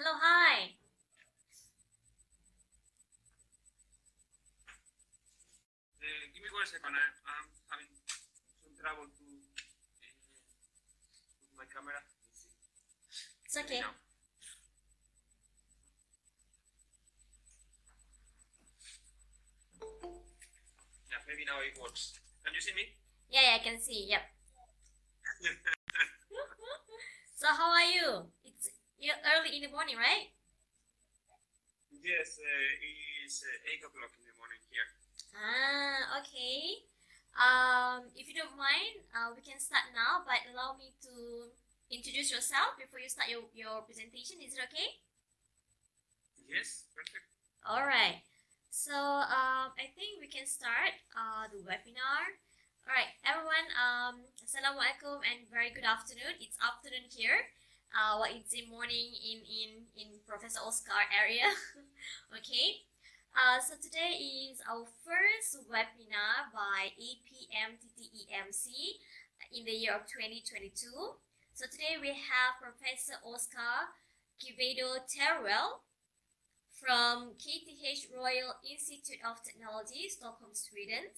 Hello, hi. Uh, give me one second. I, I'm having some trouble to uh, my camera. It's okay. Now. Yeah, maybe now it works. Can you see me? Yeah, yeah, I can see. Yep. so how are you? Early in the morning, right? yes, uh, it is uh, 8 o'clock in the morning here. Ah, okay. Um, if you don't mind, uh, we can start now, but allow me to introduce yourself before you start your, your presentation. Is it okay? Yes, perfect. All right. So um, I think we can start uh, the webinar. All right, everyone. Um, Assalamualaikum and very good afternoon. It's afternoon here. Uh, the morning in in in Professor Oscar area. okay. Uh, so today is our first webinar by APMTTEMC in the year of 2022. So today we have Professor Oscar Quevedo Teruel from KTH Royal Institute of Technology, Stockholm, Sweden,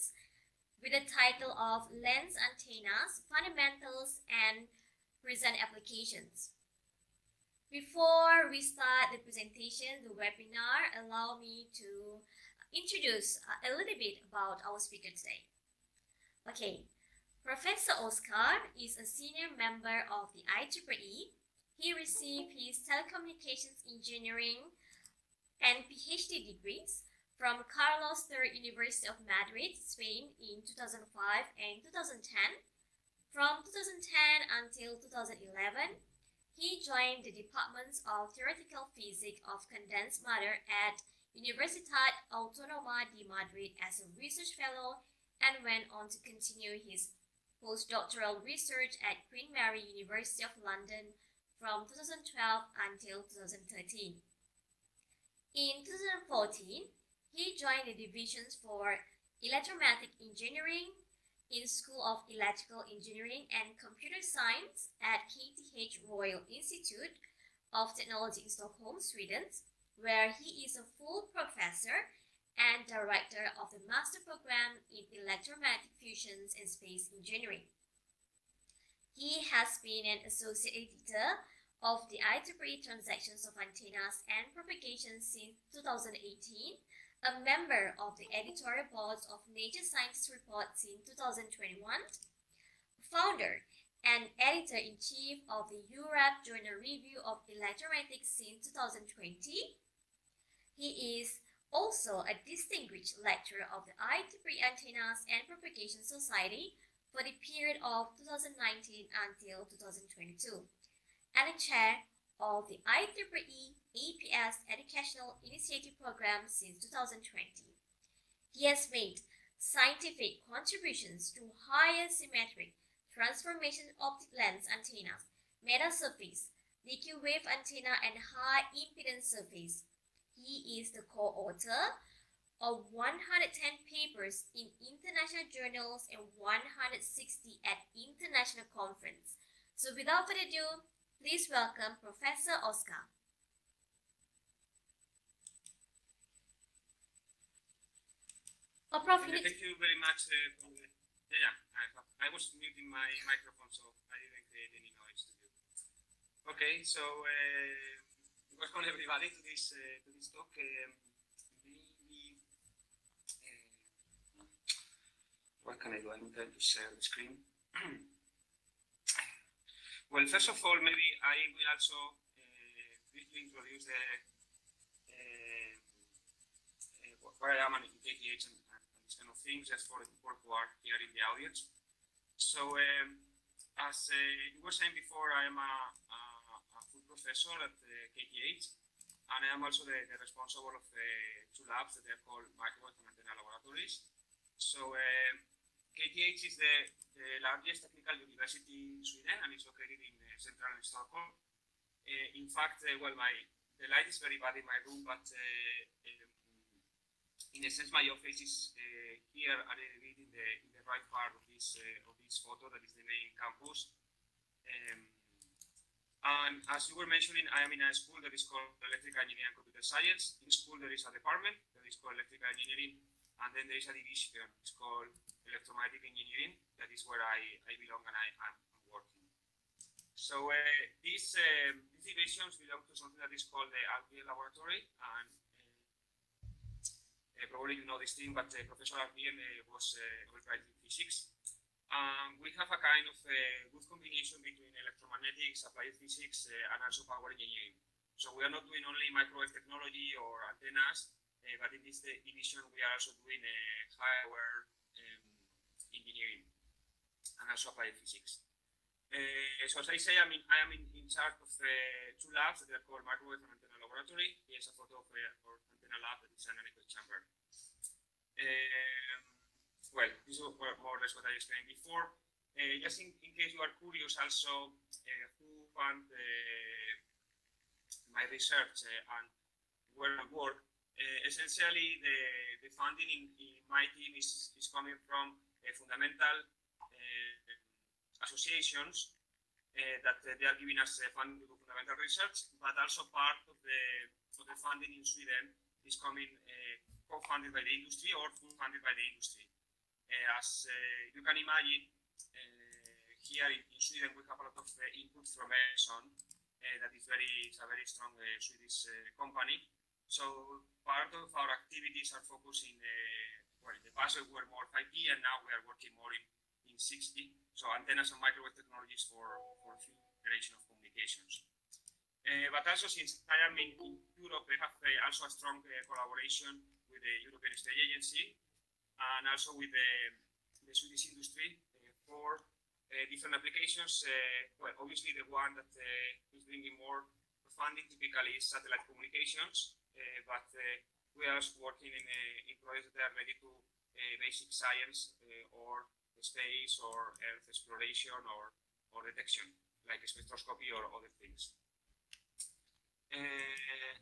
with the title of Lens Antennas, Fundamentals and Present Applications. Before we start the presentation, the webinar, allow me to uh, introduce uh, a little bit about our speaker today. Okay, Professor Oscar is a senior member of the IEEE. He received his telecommunications engineering and PhD degrees from Carlos III University of Madrid, Spain in 2005 and 2010. From 2010 until 2011, he joined the departments of theoretical physics of condensed matter at Universitat Autónoma de Madrid as a research fellow and went on to continue his postdoctoral research at Queen Mary University of London from 2012 until 2013. In 2014, he joined the divisions for electromagnetic engineering in School of Electrical Engineering and Computer Science at KTH Royal Institute of Technology in Stockholm, Sweden, where he is a full professor and director of the master program in electromagnetic fusions and space engineering. He has been an associate editor of the IEEE transactions of antennas and propagation since 2018, a member of the editorial boards of Nature Science Report since 2021, founder and editor-in-chief of the EurAAP Journal Review of Electromagnetics since 2020. He is also a distinguished lecturer of the IEEE Antennas and Propagation Society for the period of 2019 until 2022 and a chair of the IEEE APS Educational Initiative Program since 2020. He has made scientific contributions to higher symmetric transformation optic lens antennas, metasurface, leaky wave antenna, and high impedance surface. He is the co-author of 110 papers in international journals and 160 at international conference. So without further ado, Please welcome Professor Oscar. Prof, you thank you very much. Uh, yeah, yeah, I, I was muting my microphone, so I didn't create any noise to you. Okay, so uh, welcome everybody to this uh, to this talk. Um, maybe, uh, what can I do? I'm trying to share the screen. well, first of all, maybe I will also uh, briefly introduce the uh, uh, where I am in KTH and, and these kind of things, just for the people who are here in the audience. So, um, as uh, you were saying before, I am a, a, a full professor at uh, KTH, and I am also the, the responsible of the two labs that are called microwave and antenna laboratories. So, um, KTH is the, the largest technical university in Sweden, and it's located in uh, central Stockholm. Uh, in fact, uh, well, my the light is very bad in my room, but uh, um, in a sense, my office is uh, here a little bit in the in the right part of this uh, of this photo. That is the main campus. Um, And as you were mentioning, I am in a school that is called Electrical Engineering and Computer Science. In school, there is a department that is called Electrical Engineering, and then there is a division, it's called Electromagnetic Engineering. That is where I, I belong and I am working. So uh, these, um, these divisions belong to something that is called the Alfvén Laboratory, and probably you know this thing, but uh, Professor Alfvén was uh, in physics um, we have a kind of a good combination between electromagnetics, applied physics, and also power engineering. So we are not doing only microwave technology or antennas, but in this division we are also doing hardware um, engineering and also applied physics. Uh, so as I say, I mean, I am in, in charge of uh, two labs that are called Microwave and Antenna Laboratory. Here's a photo of uh, our lab is an anechoic chamber. Um, well, this is more or less what I explained before. Uh, just in, in, case you are curious also uh, who fund uh, my research and where I work, essentially the, the funding in, in, my team is, is coming from fundamental associations that they are giving us funding to do fundamental research, but also part of the, of the funding in Sweden is coming uh, co-funded by the industry or funded by the industry. Eh, as eh, you can imagine, here in, Sweden we have a lot of input from Ericsson, that is very a very strong Swedish company. So part of our activities are focusing, well, in the past we were more 5G and now we are working more in, in 6G. So antennas and microwave technologies for, for few generation of communications. Uh, but also since I am in, Europe, I have uh, also a strong uh, collaboration with the European Space Agency and also with the, the Swedish industry uh, for uh, different applications. Uh, well, obviously the one that is bringing more funding typically is satellite communications, but we are working in, in projects that are related to basic science or space or Earth exploration or, or detection, like spectroscopy or other things. Uh,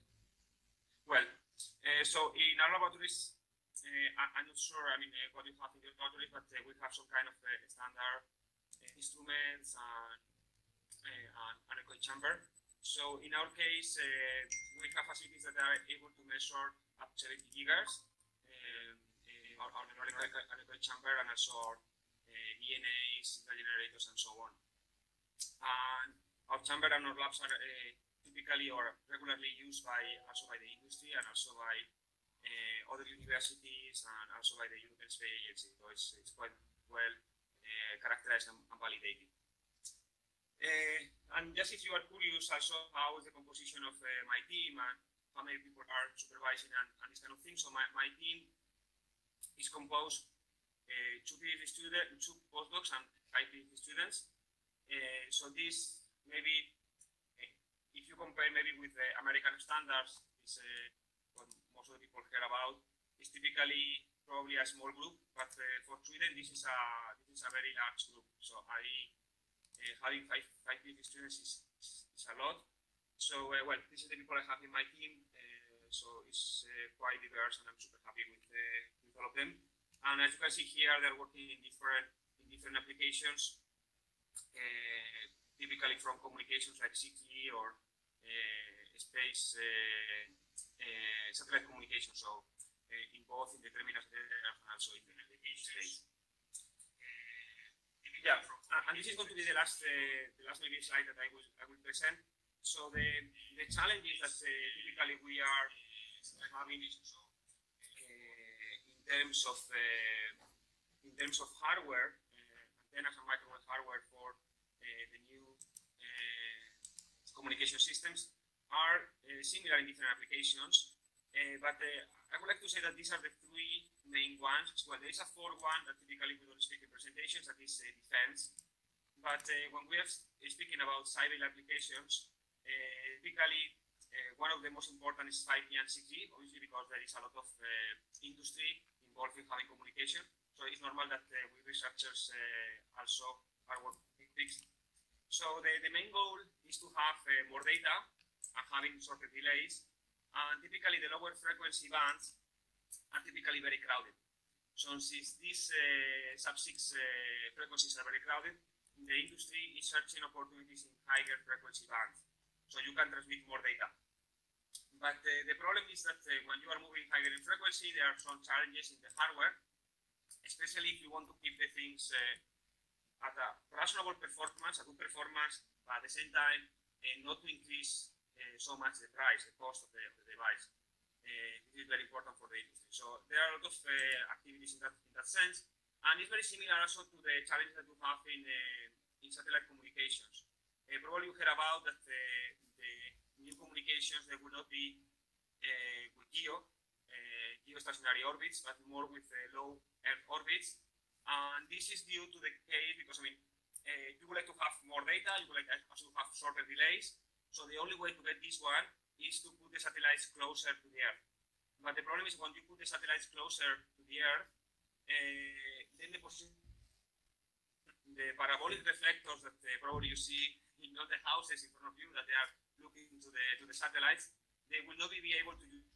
well, uh, so in our laboratories, uh, I, am not sure, I mean, uh, what you have in your laboratory, but uh, we have some kind of standard instruments and, and, a chamber. So in our case, we have facilities that are able to measure up to 70 gigahertz on an anechoic chamber and also our VNAs, generators, and so on. And our chamber and our labs are typically or regularly used by also by the industry and also by uh, other universities and also by the European Space Agency. So it's, it's quite well uh, characterized and, validated. Uh, and just if you are curious also how is the composition of my team and how many people are supervising and, and this kind of thing. So my, my team is composed two PhD students, two postdocs and five PhD students. So this maybe, compare maybe with the American standards, is what most of the people care about It's typically probably a small group, but uh, for Sweden this is a this is a very large group. So I uh, having five five PhD students is, is, a lot. So uh, well, this is the people I have in my team. Uh, so it's uh, quite diverse, and I'm super happy with uh, with all of them. And as you can see here, they're working in different in different applications, typically from communications like CT or Eh, space uh, satellite communication, so uh, in both in the terminal and also in the navigation space. Yeah, ah, and this is going to be the last the last maybe slide that I will I will present. So the the challenges that typically we are having in terms of in terms of hardware, antennas and microwave hardware for the communication systems are uh, similar in different applications, uh, but uh, I would like to say that these are the three main ones. Well, there is a fourth one that typically we don't speak in presentations, that is uh, defense. But uh, when we are uh, speaking about civil applications, typically one of the most important is 5G and 6G, obviously because there is a lot of industry involved in having communication. So it's normal that we researchers also are working. So the, the main goal is to have more data and having shorter delays, and typically the lower frequency bands are typically very crowded. So since these uh, sub-6 uh, frequencies are very crowded, the industry is searching opportunities in higher frequency bands, so you can transmit more data. But uh, the problem is that uh, when you are moving higher in frequency, there are some challenges in the hardware, especially if you want to keep the things uh, at a reasonable performance, a good performance, but at the same time, uh, not to increase uh, so much the price, the cost of the, of the device. Uh, this is very important for the industry. So there are a lot of activities in that, in that sense. And it's very similar also to the challenge that we have in, in satellite communications. probably you heard about that the new communications that will not be with GEO, geostationary orbits, but more with low Earth orbits. And this is due to the case because, I mean, uh, you would like to have more data, you would like also to have shorter delays. So the only way to get this one is to put the satellites closer to the Earth. But the problem is when you put the satellites closer to the Earth, uh, then the the parabolic reflectors that uh, probably you see in all the houses in front of you, that they are looking to the to the satellites, they will not be able to use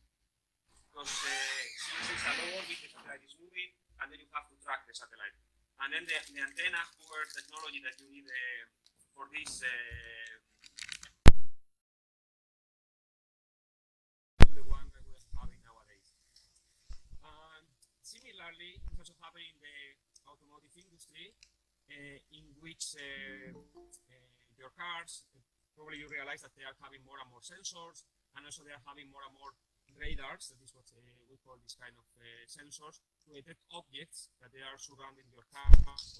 because uh, since it's a low orbit, the satellite is moving, and then you have to track the satellite. And then the, the antenna cover technology that you need uh, for this uh, to the one that we're having nowadays. And similarly, it's also happening in the automotive industry, uh, in which uh, your cars probably you realize that they are having more and more sensors, and also they are having more and more radars, that is what uh, we call this kind of uh, sensors, to detect objects that they are surrounding your car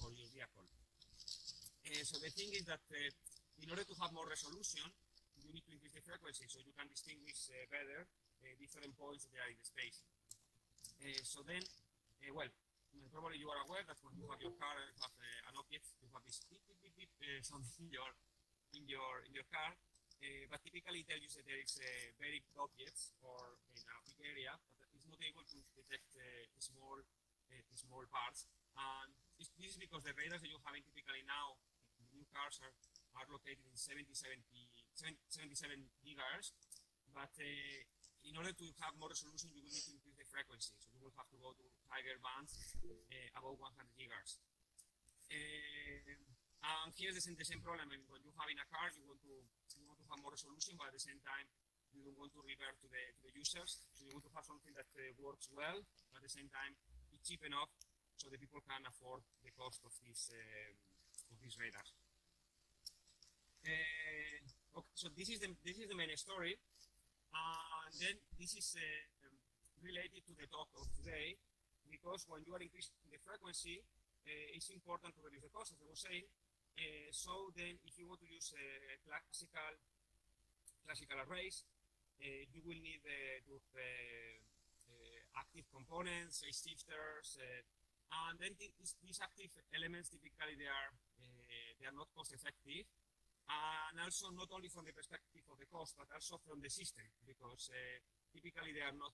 or your vehicle. Uh, so the thing is that uh, in order to have more resolution, you need to increase the frequency so you can distinguish uh, better uh, different points that are in the space. so then, well, probably you are aware that when you have your car and have an object, you have this beep, beep, beep, beep something in your in your in your car, uh, but typically it tells you that there is a very big objects or in a big area, but it's not able to detect small uh, small parts. And this, this, is because the radars that you're having typically now, new cars are, are located in 70, 70, 77 gigahertz, but uh, in order to have more resolution, you will need to increase the frequency. So you will have to go to higher bands uh, above 100 gigahertz. Uh, and here's the same, the same problem. I mean, when you have in a car, you want to you want to have more resolution, but at the same time, you don't want to revert to the to the users. So you want to have something that uh, works well, but at the same time, it's cheap enough so the people can afford the cost of this uh, of these radars. Uh, okay, so this is the this is the main story, and then this is uh, related to the talk of today because when you are increasing the frequency, uh, it's important to reduce the cost, as I was saying, uh, so then if you want to use a classical classical arrays, uh, you will need to active components, shifters, and then these, these active elements typically they are they are not cost effective and also not only from the perspective of the cost, but also from the system, because typically they are not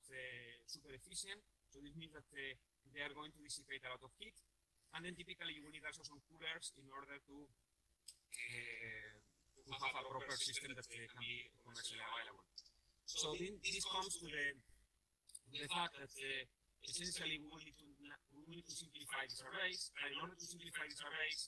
super efficient. So this means that they are going to dissipate a lot of heat, and then typically you will need also some coolers in order to, uh, to have a proper system that can be commercially available. So then this comes to the, the fact that uh, essentially we will need to we will need to simplify these arrays. And in order to simplify these arrays,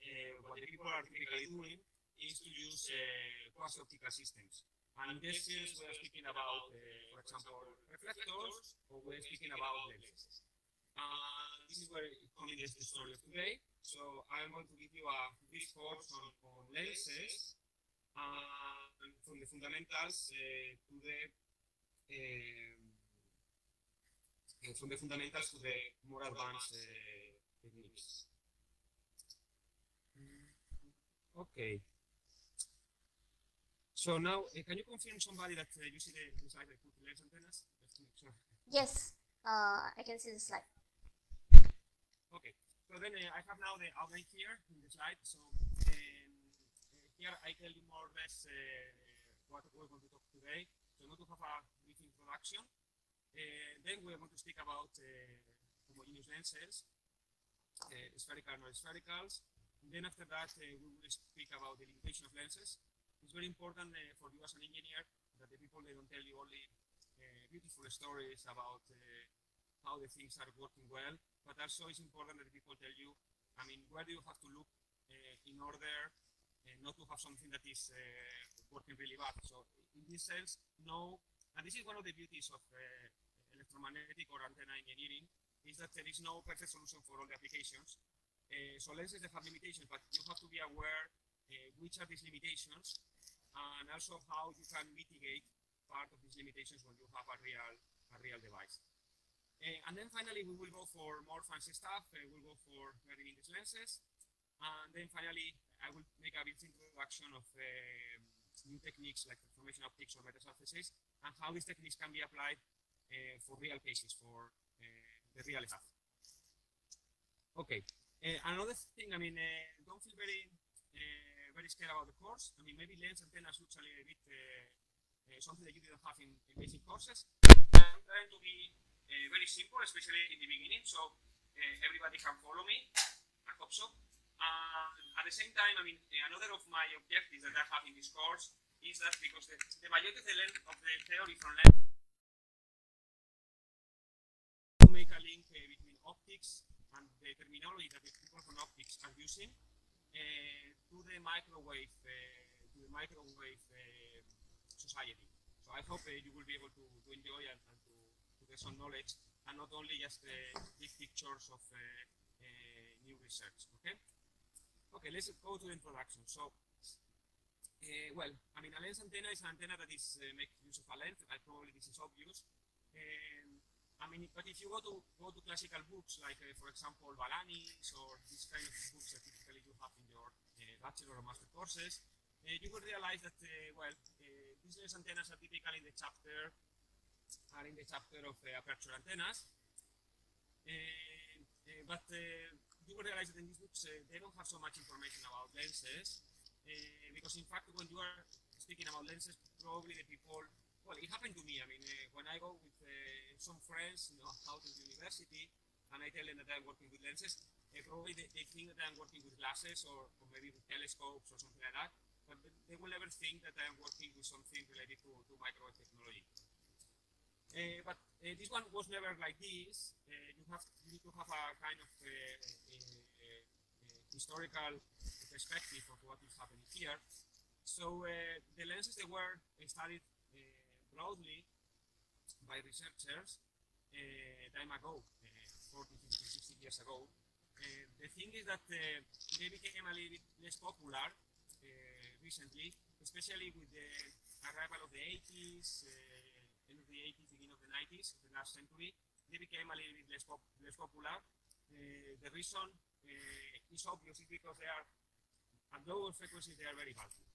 uh, what the people are typically doing is to use uh, quasi-optical systems. And in this case, we are speaking about, for example, reflectors, or we're speaking about lenses. This is where it culminates the story of today. So I'm going to give you a brief course on, on lenses uh, from the fundamentals uh, to the um, from the fundamentals to the more advanced uh, techniques. Okay. So now, uh, can you confirm somebody that uh, you see the, slide the lens antennas? Yes, uh, I can see the slide. Okay, so then uh, I have now the outline here in the slide. So um, uh, here I tell you more or less uh, what we're going to talk today. So I'm going to have a brief introduction. Uh, then we're going to speak about uh, homogeneous lenses, uh, spherical and non-sphericals. Then after that, we will speak about the limitation of lenses. It's very important for you as an engineer that the people, they don't tell you only beautiful stories about how the things are working well, but also it's important that people tell you, I mean, where do you have to look in order not to have something that is working really bad. So in this sense, no, and this is one of the beauties of electromagnetic or antenna engineering, is that there is no perfect solution for all the applications. Uh, so lenses they have limitations, but you have to be aware uh, which are these limitations and also how you can mitigate part of these limitations when you have a real a real device. Uh, and then finally, we will go for more fancy stuff. we'll go for very vintage lenses. And then finally, I will make a brief introduction of um, new techniques like transformation optics or metasurfaces and how these techniques can be applied uh, for real cases, for uh, the real stuff. Okay, uh, another thing, I mean, don't feel very very scared about the course. I mean, maybe lens antennas looks a little bit something that you didn't have in, in basic courses. I'm trying to be very simple, especially in the beginning, so everybody can follow me. I hope so. Uh, at the same time, I mean, another of my objectives that I have in this course is that because the, the majority of the, length of the theory from lens make a link uh, between optics and the terminology that the people from optics are using uh, to the microwave uh, to the microwave society. So I hope you will be able to, to enjoy and, and to, to, some knowledge and not only just the big pictures of new research. Okay. Okay, let's go to the introduction. So, uh, well, I mean, a lens antenna is an antenna that is uh, make use of a lens. I probably this is obvious. Um, I mean, but if you go to go to classical books like, uh, for example, Balanis or this kind of books that typically you have in your uh, bachelor or master courses, uh, you will realize that, uh, well, uh, these lens antennas are typically in the chapter are in the chapter of uh, aperture antennas. but you will realize that in these books they don't have so much information about lenses, because in fact, when you are speaking about lenses, probably the people well, it happened to me. I mean, uh, when I go with uh, some friends, you know, out of university, and I tell them that I'm working with lenses, uh, probably they, they, think that I'm working with glasses or, or, maybe with telescopes or something like that, but they will never think that I'm working with something related to, to microwave technology. Uh, but uh, this one was never like this. Uh, you have you need to have a kind of historical perspective of what is happening here. So the lenses they were studied broadly by researchers time ago, uh, 40, 50, 60 years ago. The thing is that they became a little bit less popular recently, especially with the arrival of the 80s, end of the 80s, beginning of the 90s, the last century. They became a little bit less, pop less popular. the reason is obvious, is because they are at lower frequencies, they are very bulky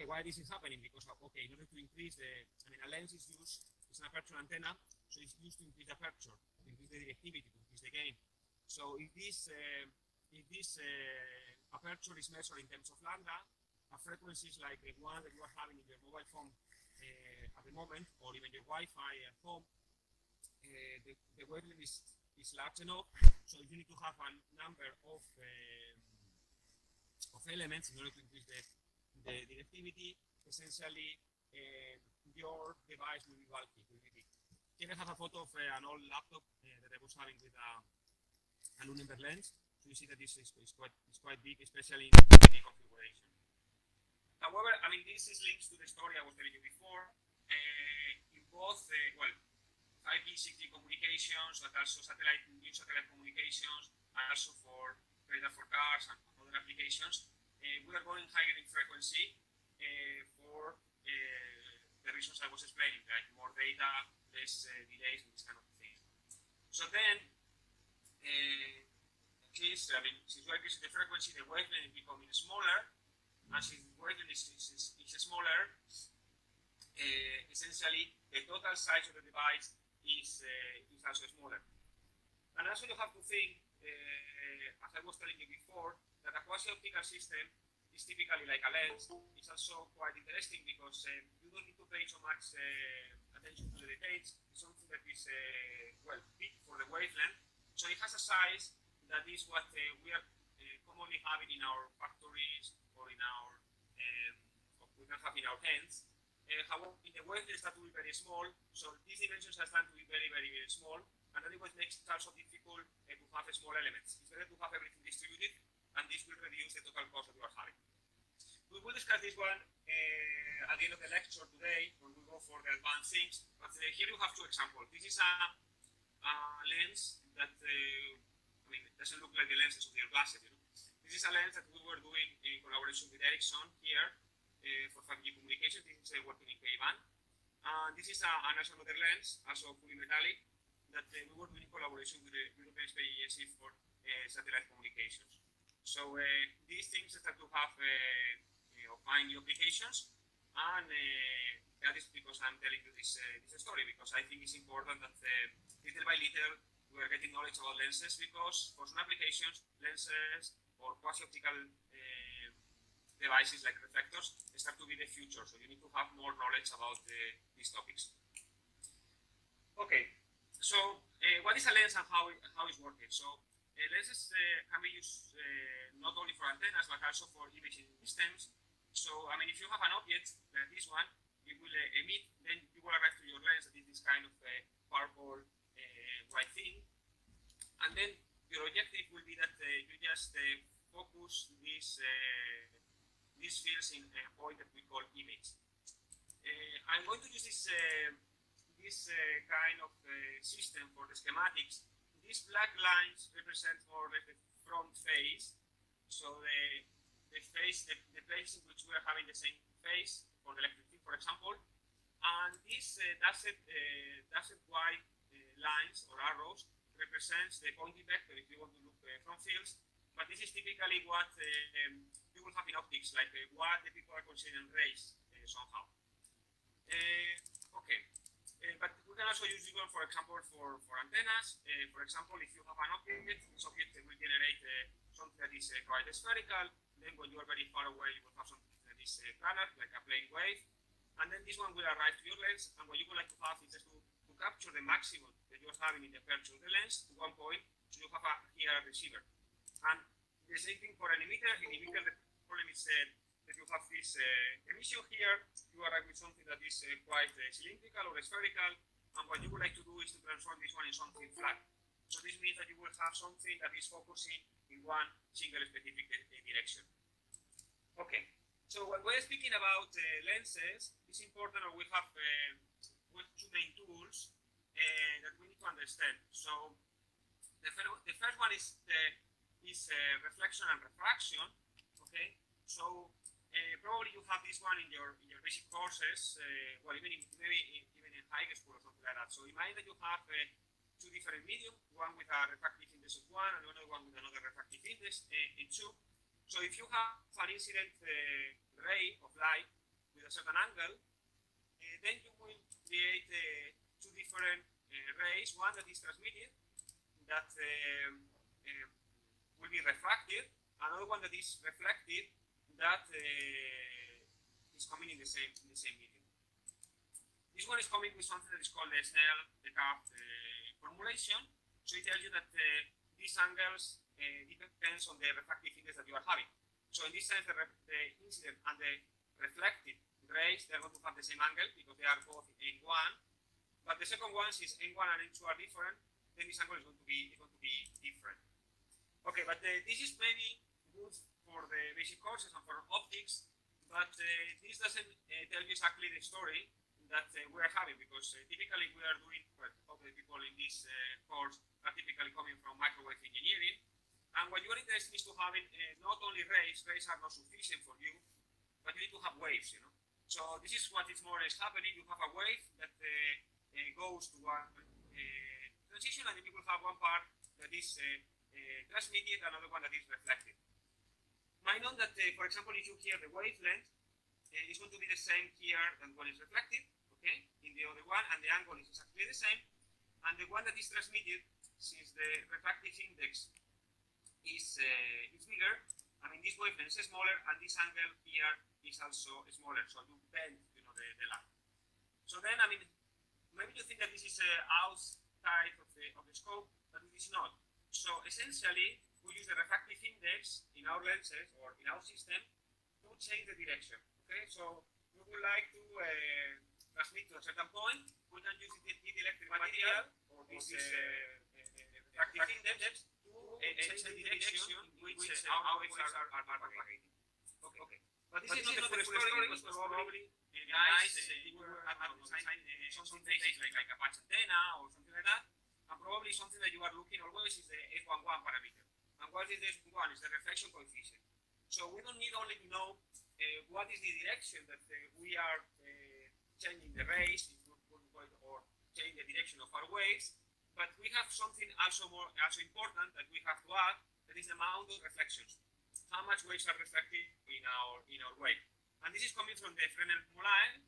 okay, why this is happening? Because, okay, in order to increase the, I mean, a lens is used, it's an aperture antenna, so it's used to increase the aperture, to increase the directivity, to increase the gain. So if this, uh, if this uh, aperture is measured in terms of lambda, a frequency is like the one that you are having in your mobile phone uh, at the moment, or even your Wi-Fi at home, uh, the, the wavelength is, is large enough, so you need to have a number of, um, of elements in order to increase the the directivity, essentially uh, your device will be bulky, will be. Here I have a photo of uh, an old laptop that I was having with a, a Luneburg lens. So you see that this is, is quite is quite big, especially in the configuration. However, I mean this is links to the story I was telling you before. in both, well, 5G, 6G communications, but also satellite, new satellite communications, and also for radar for cars and other applications. Uh, we are going higher in frequency uh, for uh, the reasons I was explaining, like more data, less delays, and this kind of thing. So then, this, I mean, since we're increasing the frequency, the wavelength is becoming smaller, and since the wavelength is, is, is smaller, essentially the total size of the device is, is also smaller. And also you have to think, as I was telling you before, that a quasi-optical system is typically like a lens. It's also quite interesting because uh, you don't need to pay so much uh, attention to the details. It's something that is, uh, well, big for the wavelength. So it has a size that is what uh, we are uh, commonly having in our factories or in our, um, we can have in our hands. Uh, however, in the wavelength that will be very small, so these dimensions are starting to be very, very, very small, and that is what makes it also difficult to have small elements. It's better to have everything distributed and this will reduce the total cost that you are having. We will discuss this one uh, at the end of the lecture today when we go for the advanced things. But uh, here you have two examples. This is a, a lens that, uh, I mean, it doesn't look like the lenses of your glasses, you know. This is a lens that we were doing in collaboration with Ericsson here uh, for 5G communication. This is uh, working in K-band. And this is an other lens, also fully metallic, that uh, we doing in collaboration with the European Space Agency for uh, satellite communications. So uh, these things start to have find new applications. And uh, that is because I'm telling you this, uh, this story, because I think it's important that uh, little by little we are getting knowledge about lenses because for some applications, lenses or quasi-optical uh, devices like reflectors start to be the future. So you need to have more knowledge about uh, these topics. Okay, so uh, what is a lens and how, how it's working? So lenses can be used not only for antennas but also for imaging systems so, I mean, if you have an object like this one, it will uh, emit, then you will arrive to your lens that is this kind of uh, purple uh, white thing. And then your objective will be that uh, you just uh, focus this uh, these fields in a point that we call image. I'm going to use this, this kind of system for the schematics. These black lines represent more the front face. So the the phase, the, the place in which we are having the same face for the electric field, for example. And this uh, dotted, uh, dotted white uh, lines or arrows represents the Poynting vector if you want to look uh, from fields. But this is typically what uh, um, you will have in optics, like uh, what the people are considering rays uh, somehow. okay, but we can also use one, for example, for, for antennas. for example, if you have an object, this object will generate something that is quite spherical, then when you are very far away, you will have something that is uh, planar, like a plane wave. And then this one will arrive to your lens. And what you would like to have is just to, to capture the maximum that you are having in the aperture of the lens to one point. So you have a, here a receiver. And the same thing for an emitter. In emitter, problem is uh, that you have this uh, emission here. You arrive with something that is uh, quite uh, cylindrical or spherical. And what you would like to do is to transform this one in something flat. So this means that you will have something that is focusing in one single specific uh, direction. Okay, so when we're speaking about uh, lenses, it's important that we have uh, two main tools uh, that we need to understand. So the, the first one is is uh, reflection and refraction. Okay, so uh, probably you have this one in your in your basic courses, well even in, maybe even in high school or something like that. So imagine that you have two different medium, one with a refractive index of one and another one with another refractive index uh, in two. So if you have an incident uh, ray of light with a certain angle, uh, then you will create uh, two different uh, rays, one that is transmitted, that um, uh, will be refracted, another one that is reflected, that is coming in the same in the same medium. This one is coming with something that is called the Snell-Descartes formulation. So it tells you that uh, these angles uh, depends on the refractive index that you are having. So in this sense, the, the incident and the reflected rays, they are going to have the same angle because they are both in one. But the second one, since N1 and N2 are different, then this angle is going to be, going to be different. Okay, but uh, this is maybe good for the basic courses and for optics, but uh, this doesn't uh, tell you exactly the story that uh, we are having because uh, typically we are doing, well, the people in this uh, course are typically coming from microwave engineering. And what you are interested is to having not only rays, rays are not sufficient for you, but you need to have waves, you know. So this is what is more or less happening. You have a wave that goes to one transition and then you will have one part that is transmitted, another one that is reflected. Mind on that, uh, for example, if you hear the wavelength, uh, it's going to be the same here than what is reflected okay, in the other one, and the angle is exactly the same. And the one that is transmitted, since the refractive index is, uh, is bigger, I mean, this wavelength is smaller, and this angle here is also smaller, so you bend, you know, the, the line. So then, I mean, maybe you think that this is uh, outside of the, of the scope, but it is not. So essentially, use the refractive index in our lenses or in our system to change the direction. Okay, so we would like to uh, transmit to a certain point, we can use the electric material or this uh, refractive index to change the direction in which our waves are, are, are propagating. Okay. okay. But this, but is, this not the full story, because probably uh, guys, uh, you were at the design uh, something like, like a patch antenna or something like that, and probably something that you are looking always is the F11 parameter. And what is the F1? Is the reflection coefficient. So we don't need only to know uh, what is the direction that uh, we are uh, changing the rays, or change the direction of our waves, but we have something also more also important that we have to add, that is the amount of reflections. How much waves are reflected in our in our wave. And this is coming from the Fresnel-Moulin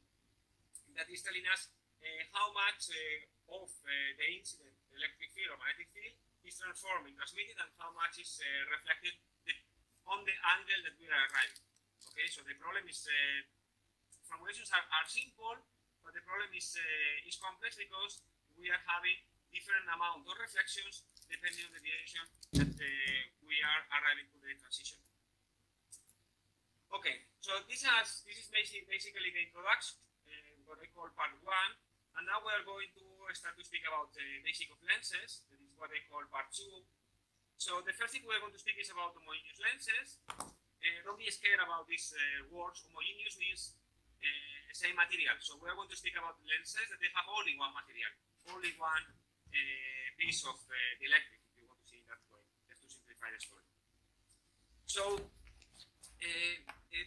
that is telling us uh, how much uh, of uh, the incident electric field or magnetic field is transformed transmitted and how much is reflected on the angle that we are arriving. Okay, so the problem is uh, formulations are, are simple, but the problem is uh, is complex because we are having different amount of reflections depending on the direction that uh, we are arriving to the transition. Okay, so this has this is basic, basically the introduction, uh, what I call part one, and now we are going to start to speak about the basic of lenses. Is what I call part two, so the first thing we're going to speak is about homogeneous lenses. Uh, don't be scared about these uh, words. Homogeneous means uh, same material. So we're going to speak about lenses that they have only one material, only one uh, piece of uh, dielectric, if you want to see that way, just to simplify the story. So uh,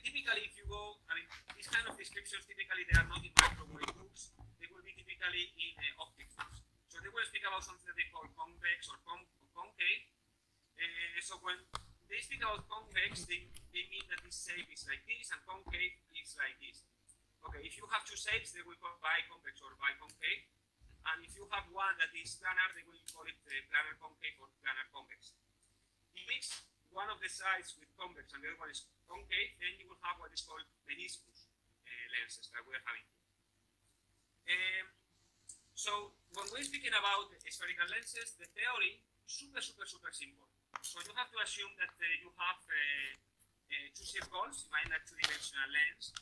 typically, if you go, I mean, these kind of descriptions typically they are not in microwave books. They will be typically in optics books. So they will speak about something that they call convex or, con concave uh, so when they speak about convex, they, they mean that this shape is like this and concave is like this. Okay, if you have two shapes, they will call biconvex or biconcave. And if you have one that is planar, they will call it uh, planar concave or planar convex. If you mix one of the sides with convex and the other one is concave, then you will have what is called meniscus uh, lenses that we're having here. Um, so when we're speaking about spherical lenses, the theory is super, super, super simple. So you have to assume that uh, you have uh, uh, two circles, imagine a two-dimensional lens.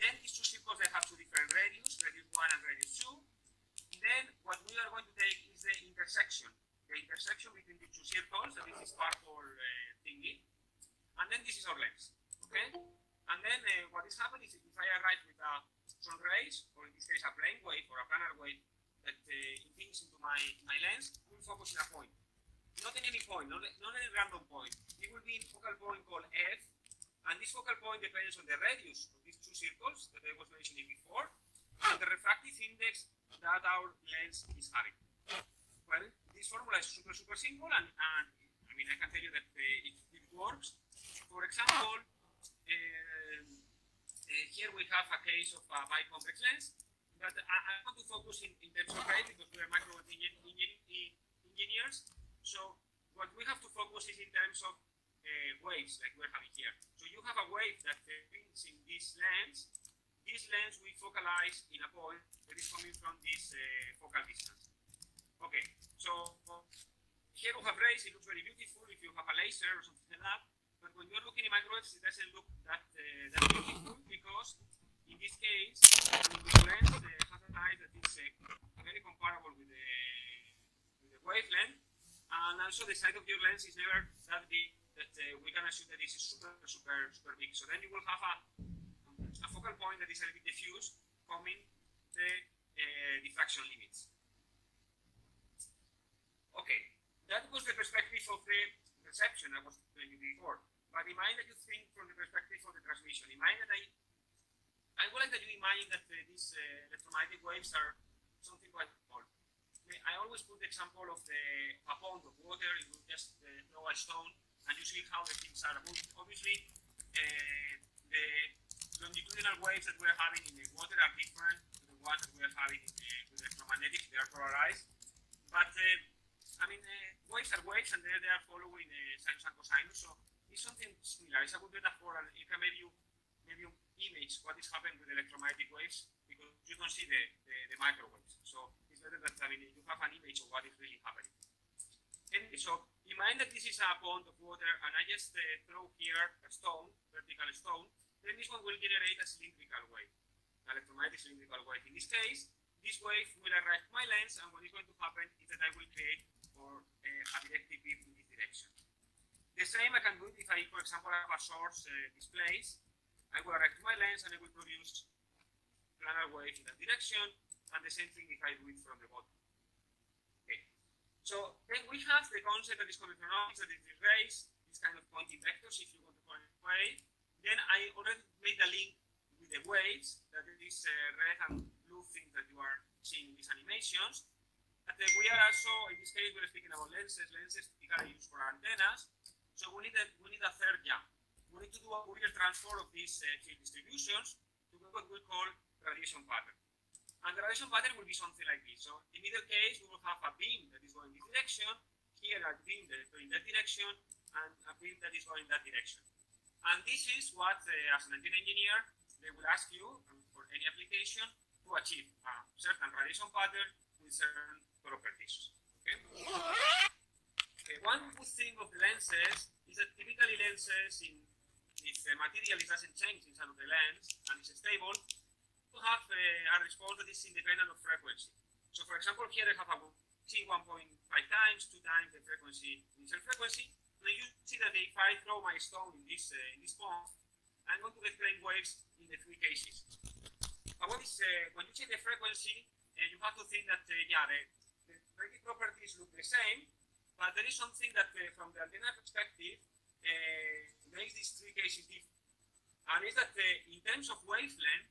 then these two circles, they have two different radius, radius 1 and radius 2. Then what we are going to take is the intersection, the intersection between the two circles, and this is purple uh, thingy. And then this is our lens, okay? And then uh, what is happening is if I arrive with a sun rays, or in this case a plane wave or a planar wave that uh, impinges into my, my lens, we'll focus in a point not in any point, not, not any random point. It will be in focal point called F, and this focal point depends on the radius of these two circles that I was mentioning before, and the refractive index that our lens is having. Well, this formula is super, super simple, and, and I mean, I can tell you that uh, it, it, works. For example, uh, here we have a case of a biconvex lens, but I, I want to focus in, in terms of rate because we are micro engineers. So what we have to focus is in terms of uh, waves, like we're having here. So you have a wave that fits in this lens. This lens we focalize in a point that is coming from this uh, focal distance. Okay, so here we have rays. It looks very beautiful if you have a laser or something like that. But when you're looking in microwaves, it doesn't look that, uh, that beautiful because in this case, the lens uh, has a size that is uh, very comparable with the, with the wavelength and also the side of your lens is never that big that uh, we can assume that this is super, super, super big. So then you will have a, a focal point that is a little bit diffuse coming the diffraction limits. Okay, that was the perspective of the reception I was telling you before. But imagine that you think from the perspective of the transmission. Imagine that I, I would like that you imagine that uh, these uh, electromagnetic waves are something quite small. I always put the example of the a pond of water. You just uh, throw a stone, and you see how the things are moving. Obviously, uh, the longitudinal waves that we're having in the water are different to the ones that we're having in the, with electromagnetic. They are polarized, but uh, I mean, uh, waves are waves, and they they are following uh, sinus and cosinus. So it's something similar. It's a good metaphor, and it can maybe you maybe you image what is happening with electromagnetic waves because you don't see the, the, the microwaves. So it's better that I mean, you have an image of what is really happening. Anyway, so imagine that this is a pond of water and I just uh, throw here a stone, vertical stone, then this one will generate a cylindrical wave, an electromagnetic cylindrical wave. In this case, this wave will arrive my lens and what is going to happen is that I will create or uh, a directive beam in this direction. The same I can do if I, for example, have a source uh, displaced. I will to my lens and I will produce planar wave in that direction, and the same thing if I do it from the bottom. Okay. So then we have the concept that is coming from optics, that is the rays, this kind of Poynting vectors, if you want to call it way. Then I already made a link with the waves, that is uh, red and blue thing that you are seeing in these animations. But uh, we are also, in this case, we're speaking about lenses. Lenses typically used for antennas. So we need a, we need a third jump. We need to do a Fourier transform of these uh, field distributions to what we call radiation pattern. And the radiation pattern will be something like this. So in either case, we will have a beam that is going in this direction, here a beam that is going in that direction, and a beam that is going that direction. And this is what, uh, as an antenna engineer, they will ask you um, for any application to achieve a certain radiation pattern with certain properties. Okay? One good thing of the lenses is that typically lenses, in, if the material doesn't change inside of the lens and is stable, to have uh, a response that is independent of frequency. So for example, here I have a T 1.5 times, two times the frequency, initial frequency. And you see that if I throw my stone in this uh, in this pond, I'm going to get plane waves in the three cases. But what is, uh, when you change the frequency, uh, you have to think that, uh, yeah, the, the properties look the same, but there is something that uh, from the antenna perspective uh, makes these three cases different. And is that in terms of wavelength,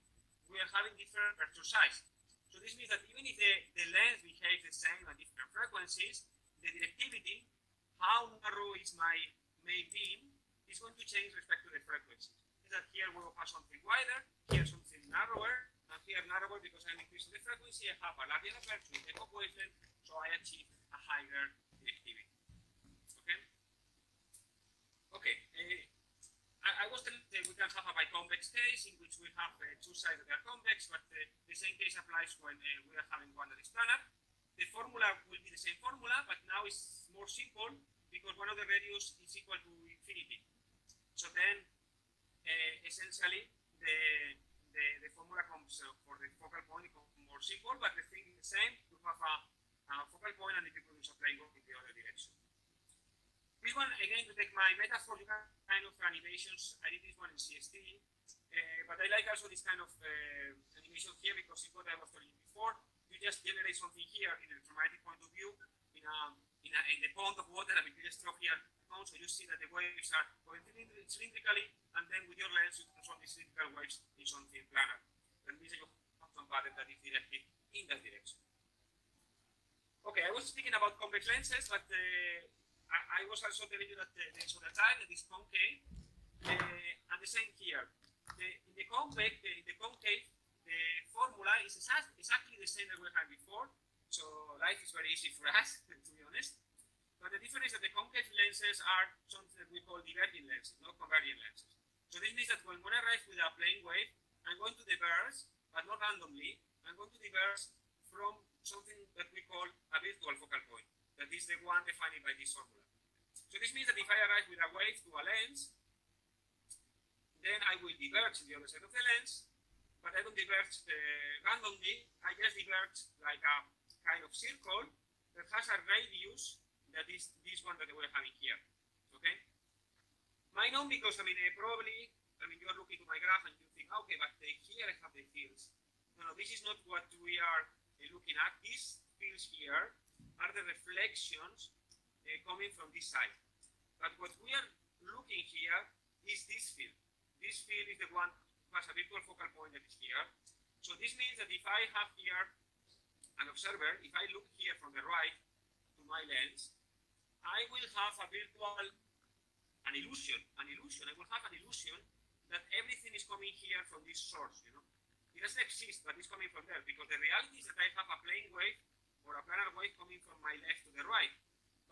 we are having different aperture size. So this means that even if the, the lens behaves the same at different frequencies, the directivity, how narrow is my main beam, is going to change respect to the frequency. Is that here we will have something wider, here something narrower, and here narrower because I'm increasing the frequency, I have a larger aperture, echo wavelength, so I achieve a higher Okay? Okay. Uh, I, I was telling that we can have a biconvex case in which we have uh, two sides that are convex, but uh, the same case applies when we are having one that is planar. The formula will be the same formula, but now it's more simple because one of the radius is equal to infinity. So then, essentially, the, the, the formula comes uh, for the focal point more simple, but the thing is the same. You have a, a focal point and produce a plane in the other direction. This one, again, to take my metaphor, you kind of animations. I did this one in CST, uh, but I like also this kind of uh, animation here because it's what I was telling you before. You just generate something here in a dramatic point of view, in a, in, a, in the pond of water. I mean, you just throw here so you see that the waves are going cylindrically, and then with your lens, you transform these cylindrical waves in something planar. Means you have some pattern that is directed in that direction. Okay, I was speaking about convex lenses, but uh, I, I, was also telling you that the, there is other type that is concave, and the same here. The, in the convex, the, the concave, the formula is exactly the same that we had before, so life is very easy for us, to be honest. But the difference is that the concave lenses are something that we call diverging lenses, not convergent lenses. So this means that when I arrive with a plane wave, I'm going to diverge, but not randomly. I'm going to diverge from something that we call a virtual focal point. That is the one defined by this formula. So this means that if I arrive with a wave to a lens, then I will diverge in the other side of the lens, but I don't diverge uh, randomly. I just diverge like a kind of circle that has a radius that is this one that we're having here. Okay? My known because I mean uh, probably I mean you're looking to my graph and you think okay, but uh, here I have the fields. No, no, this is not what we are looking at. These fields here are the reflections uh, coming from this side. But what we are looking here is this field. This field is the one has a virtual focal point that is here. So this means that if I have here an observer, if I look here from the right to my lens, I will have a virtual, an illusion, an illusion. I will have an illusion that everything is coming here from this source, you know. It doesn't exist, but it's coming from there because the reality is that I have a plane wave or a planar wave coming from my left to the right.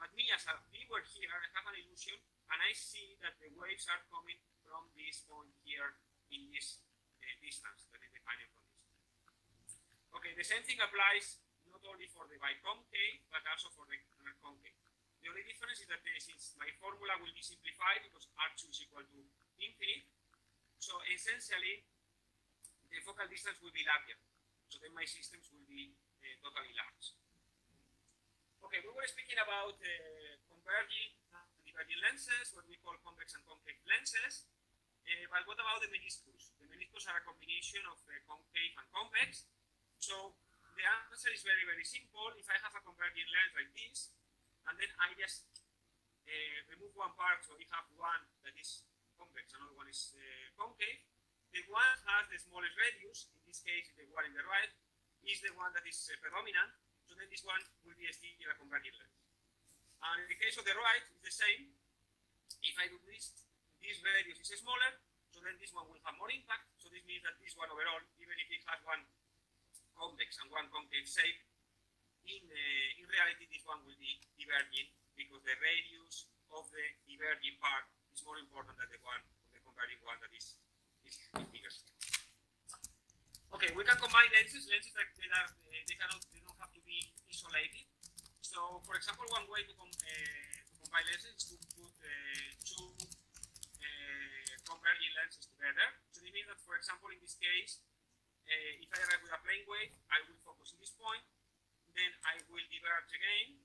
But me as a viewer here, I have an illusion and I see that the waves are coming from this point here in this uh, distance that is defined from this. Okay, the same thing applies not only for the biconcave, but also for the concave. The only difference is that uh, since my formula will be simplified because R2 is equal to infinite, so essentially the focal distance will be larger. So then my systems will be uh, totally large. Okay, we were speaking about uh, converging and diverging lenses, what we call convex and concave lenses. Uh, but what about the meniscus? The meniscus are a combination of uh, concave and convex. So the answer is very, very simple. If I have a converging lens like this, and then I just uh, remove one part, so we have one that is convex, another one is uh, concave, the one has the smallest radius, in this case the one in the right, is the one that is uh, predominant, so then this one will be still a converging lens. And in the case of the right, it's the same. If I do this, this radius is smaller, so then this one will have more impact. So this means that this one overall, even if it has one convex and one concave shape, in, uh, in reality this one will be diverging because the radius of the diverging part is more important than the one of the converging one that is. Okay, we can combine lenses, lenses that uh, they cannot, they don't have to be isolated. So, for example, one way to, com uh, to combine lenses is to put uh, two converging lenses together. So this means that, for example, in this case, if I arrive with a plane wave, I will focus in this point, then I will diverge again,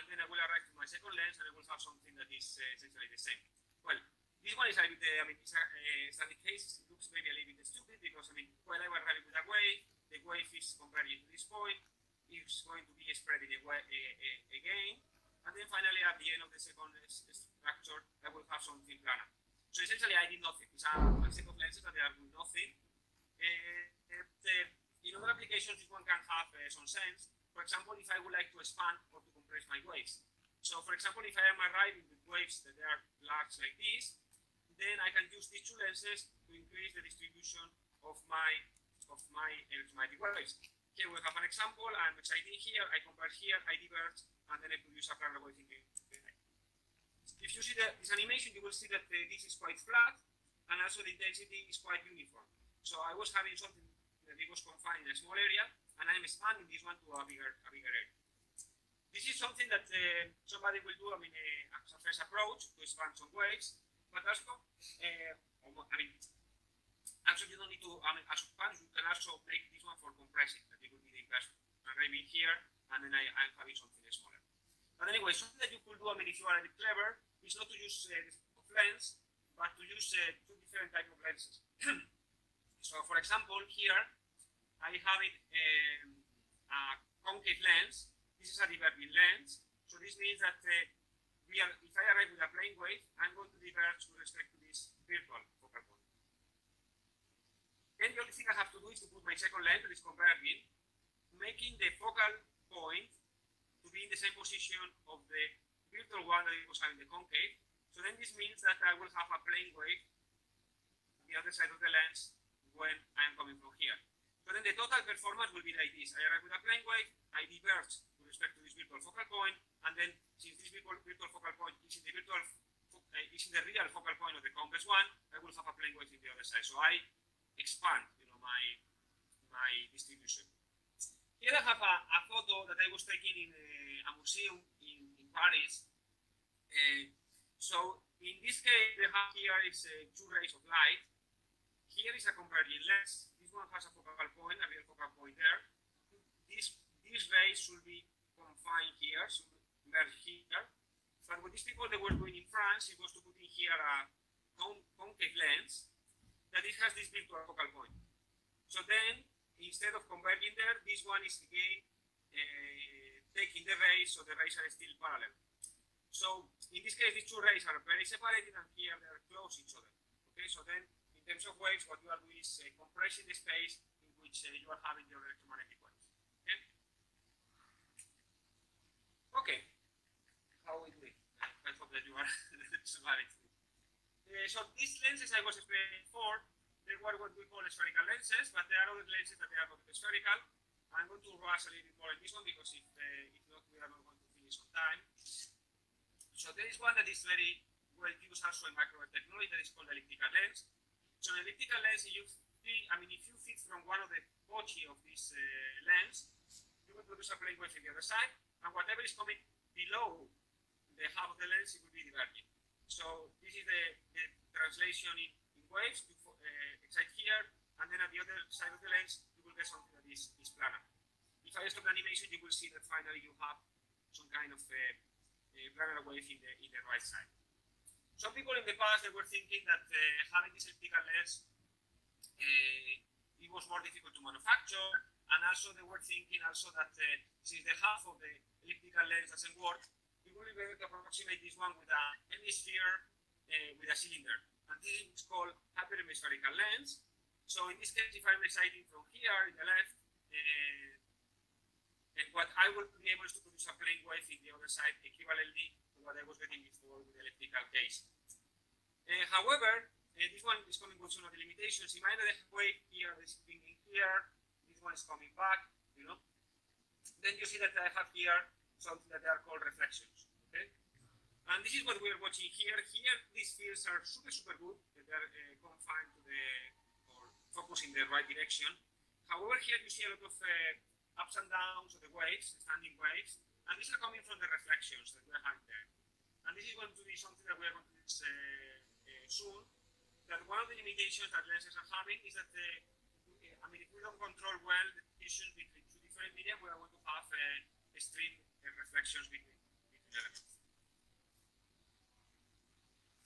and then I will arrive to my second lens, and I will have something that is essentially the same. Well, this one is a bit, uh, I mean, it's a uh, static case. It looks maybe a little bit stupid because, I mean, while I was arriving with a wave, the wave is converging to this point, it's going to be spreading away, again, and then finally at the end of the second structure, I will have something planar. So essentially, I did nothing. It's a, a set of lenses that they are doing nothing. Uh, in other applications, this one can have uh, some sense. For example, if I would like to expand or to compress my waves. So, for example, if I am arriving with waves that are large like this, then I can use these two lenses to increase the distribution of my of my electromagnetic waves. Here we have an example. I'm exciting here, I convert here, I diverge, and then I produce a planar wave in the if you see the, this animation, you will see that uh, this is quite flat, and also the intensity is quite uniform. So I was having something that it was confined in a small area, and I'm expanding this one to a bigger, a bigger area. This is something that uh, somebody will do, I mean, a first approach to expand some waves, also, uh, I mean, actually you don't need to, I mean, as expand, you can also make this one for compressing, that it will be the inverse. I'm arriving here, and then I, I'm having something smaller. But anyway, something that you could do, I mean, if you are a bit clever, is not to use uh, lens, but to use uh, two different type of lenses. so, for example, here I have it um, a concave lens. This is a diverging lens. So this means that uh, we if I arrive with a plane wave, I'm going to diverge with respect to this virtual focal point. Then the only thing I have to do is to put my second lens that is converging, making the focal point to be in the same position of the virtual one that was having the concave. So then this means that I will have a plane wave on the other side of the lens when I'm coming from here. So then the total performance will be like this. I arrive with a plane wave, I diverge with respect to this virtual focal point, and then since this virtual, focal point is in the virtual uh, is in the real focal point of the convex one, I will have a plane wave in the other side. So I expand, you know, my my distribution. Here I have a, a photo that I was taking in a, a museum Paris. Uh, so in this case, the have here is uh, two rays of light. Here is a converging lens. This one has a focal point, a real focal point there. This, these rays should be confined here, should here. But what these people they were doing in France, it was to put in here a con concave lens that it has this virtual focal point. So then, instead of converging there, this one is again uh, taking the rays, so the rays are still parallel. So in this case, these two rays are very separated, and here they are close each other. Okay, so then in terms of waves, what you are doing is uh, compressing the space in which uh, you are having your electromagnetic waves. Okay. Okay. I hope that you are surviving. Uh, so these lenses I was explaining before, they were what we call spherical lenses, but there are other lenses that are not spherical. I'm going to rush a little bit more in this one because if, uh, if not, we are not going to finish on time. So there is one that is very well used also in microwave technology that is called elliptical lens. So an elliptical lens, you see, I mean, if you fit from one of the foci of this uh, lens, you will produce a plane wave in the other side, and whatever is coming below the half of the lens, it will be diverging. So this is the, the translation in, in waves, you uh, excite here, and then at the other side of the lens, you will get something that is, is planar. If I stop the animation, you will see that finally you have some kind of uh, uh, planar wave in the in the right side. Some people in the past they were thinking that uh, having this elliptical lens uh, it was more difficult to manufacture, and also they were thinking also that since the half of the elliptical lens doesn't work, be better to approximate this one with an hemisphere uh, with a cylinder. And this is called hyperhemispherical lens. So in this case, if I'm exciting from here in the left, uh, and what I will be able to produce a plane wave in the other side equivalently to what I was getting before with the elliptical case. Uh, however, uh, this one is coming with some of the limitations. Imagine the wave here, this thing in here, this one is coming back, you know. Then you see that I have here something that they are called reflections. And this is what we're watching here. Here, these fields are super, super good. They are uh, confined to the, or focus in the right direction. However, here you see a lot of uh, ups and downs of the waves, standing waves, and these are coming from the reflections that we're having there. And this is going to be something that we're going to use uh, uh, soon. That one of the limitations that lenses are having is that, the, I mean, if we don't control well the distance between two different media, we are going to have extreme reflections between, elements.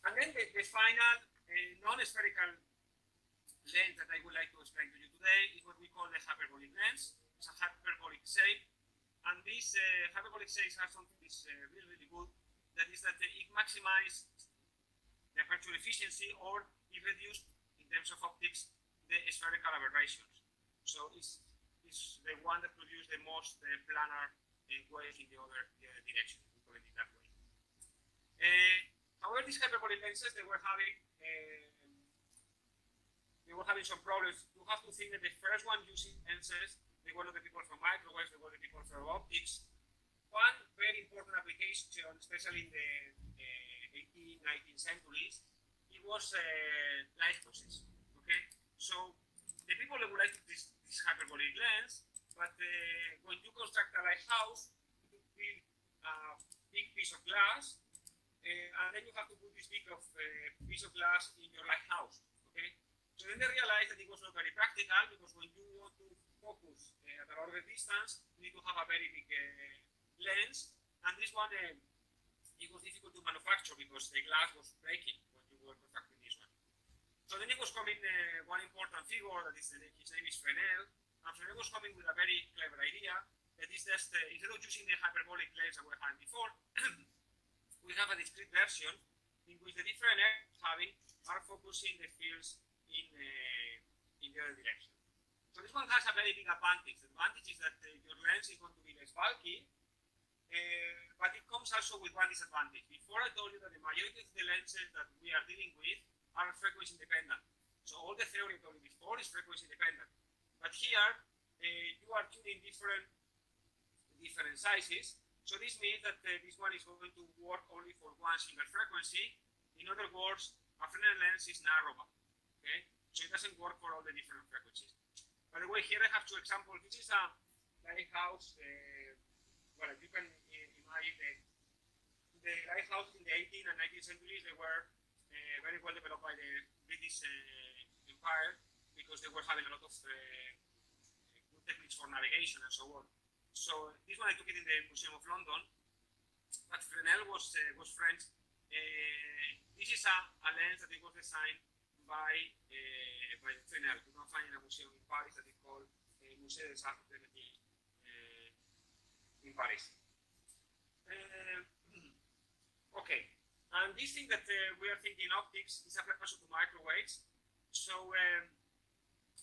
And then the, the final uh, non-spherical lens that I would like to explain to you today is what we call the hyperbolic lens. It's a hyperbolic shape. And this uh, hyperbolic shape has something that's uh, really, really good. That is that it maximizes the aperture efficiency or it reduced in terms of optics the spherical aberrations. So it's, it's the one that produces the most uh, planar uh, wave in the other, the other direction, we call it in that way. Uh, however, these hyperbolic lenses, they were having they were having some problems. You have to think that the first one using lenses, they were not the people from microwaves, they were the people from optics. One very important application, especially in the uh, 18th, 19th centuries, it was uh, lighthouses. Okay, so the people that would like this, this hyperbolic lens, but uh, when you construct a lighthouse, you build a big piece of glass, and then you have to put this big of uh, piece of glass in your lighthouse. Okay, so then they realized that it was not very practical because when you want to focus uh, at a longer distance, you need to have a very big lens. And this one, it was difficult to manufacture because the glass was breaking when you were constructing this one. So then it was coming uh, one important figure, that is the, his name is Fresnel. And Fresnel was coming with a very clever idea that is just, uh, instead of using the hyperbolic lens that we had before, we have a discrete version in which the different having are focusing the fields in, uh, in the other direction. So this one has a very big advantage. The advantage is that uh, your lens is going to be less bulky, uh, but it comes also with one disadvantage. Before I told you that the majority of the lenses that we are dealing with are frequency independent. So all the theory I told you before is frequency independent. But here, uh, you are tuning different, different sizes. So this means that uh, this one is going to work only for one single frequency. In other words, a Fresnel lens is narrower. Okay, so it doesn't work for all the different frequencies. By the way, here I have two examples. This is a lighthouse. Uh, well, you can imagine the, the lighthouse in the 18th and 19th centuries. They were uh, very well developed by the British uh, Empire because they were having a lot of good techniques for navigation and so on. So this one I took it in the Museum of London. But Fresnel was was French. this is a, a lens that it was designed by, uh, by Fresnel. You can find in a museum in Paris that is called uh, Musée des Arts uh, in Paris. Uh, okay, and this thing that uh, we are thinking optics is application to microwaves. So um,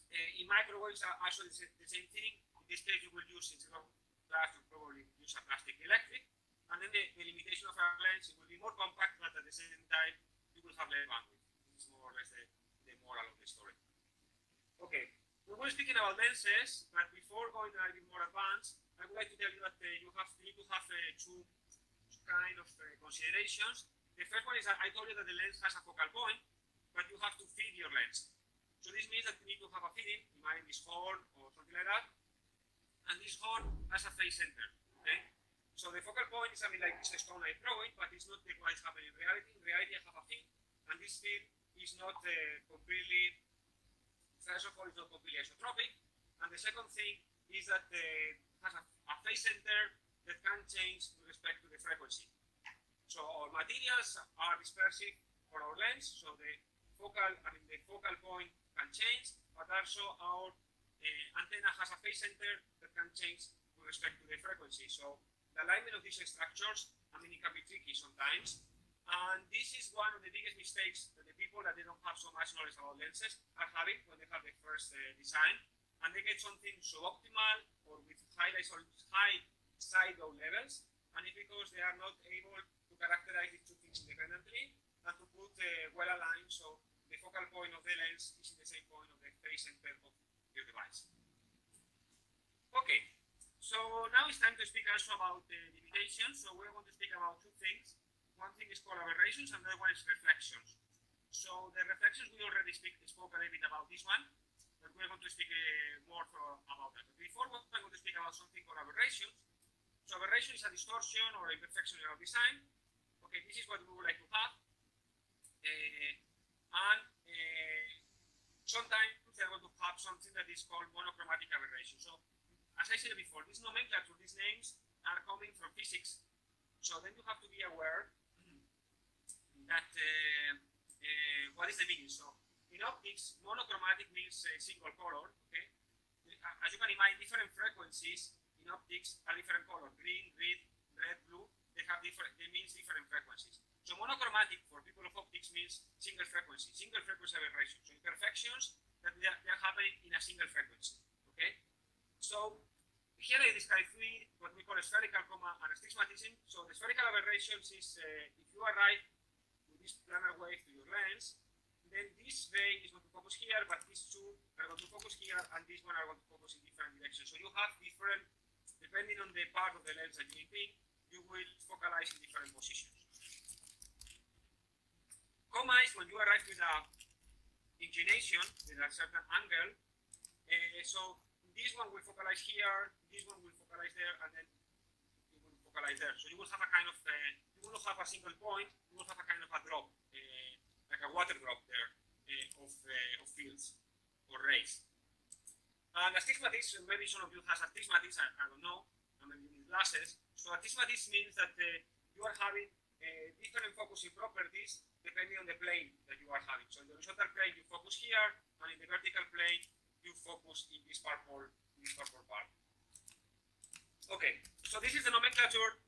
uh, in microwaves actually the same thing. In this case, you will use instead of you probably use a plastic dielectric. And then the, the limitation of our lens, it will be more compact, but at the same time, you will have less bandwidth. This is more or less the, the moral of the story. Okay, we were speaking about lenses, but before going a bit more advanced, I would like to tell you that uh, you have you need to have uh, two, kind of uh, considerations. The first one is that I told you that the lens has a focal point, but you have to feed your lens. So this means that you need to have a feeding, imagine this horn or something like that, and this horn has a phase center. Okay, so the focal point is something like this stone I throw it, but it's not the what is happening in reality. In reality, I have a feed, and this feed is not uh, completely, first of all, it's not completely isotropic. And the second thing is that uh, has a, a phase center, that can change with respect to the frequency. So our materials are dispersive for our lens, so the focal, I mean the focal point can change, but also our uh, antenna has a phase center that can change with respect to the frequency. So the alignment of these structures, I mean, it can be tricky sometimes. And this is one of the biggest mistakes that the people that they don't have so much knowledge about lenses are having when they have the first uh, design. And they get something suboptimal or with high, high side lobe levels. And it's because they are not able to characterize these two things independently and to put uh, well aligned so the focal point of the lens is in the same point of the phase center of device. Okay, so now it's time to speak also about the limitations. So we're going to speak about two things. One thing is called aberrations and the other one is reflections. So the reflections we already speak, spoke a little bit about this one, but we're going to speak uh, more for, about that. But before we're going to speak about something called aberrations. So aberration is a distortion or imperfection in our design. Okay, this is what we would like to have. Uh, and uh, sometimes they're to have something that is called monochromatic aberration. So as I said before, this nomenclature, these names are coming from physics. So then you have to be aware that uh, uh, what is the meaning. So in optics, monochromatic means a single color. Okay, as you can imagine, different frequencies in optics are different color: green, red, red, blue. They have different. They means different frequencies. So monochromatic for people of optics means single frequency, single frequency aberration. So imperfections that they are, they are happening in a single frequency. Okay. So here I describe three what we call spherical coma and astigmatism. So the spherical aberrations is uh, if you arrive with this planar wave to your lens, then this ray is going to focus here, but these two are going to focus here, and this one are going to focus in different directions. So you have different, depending on the part of the lens that you pick, you will focalize in different positions. Coma is when you arrive with a inclination, with a certain angle. Uh, so this one will focalize here, this one will focalize there, and then you will focalize there. So you will have a kind of, uh, you will not have a single point, you will have a kind of a drop, uh, like a water drop there uh, of, uh, of fields or rays. And astigmatism, maybe some of you has astigmatism, I, I don't know, and maybe you need glasses. So astigmatism means that uh, you are having different focusing properties depending on the plane that you are having. So in the horizontal plane, you focus here, and in the vertical plane, you focus in this purple, in this purple part. Okay, so this is the nomenclature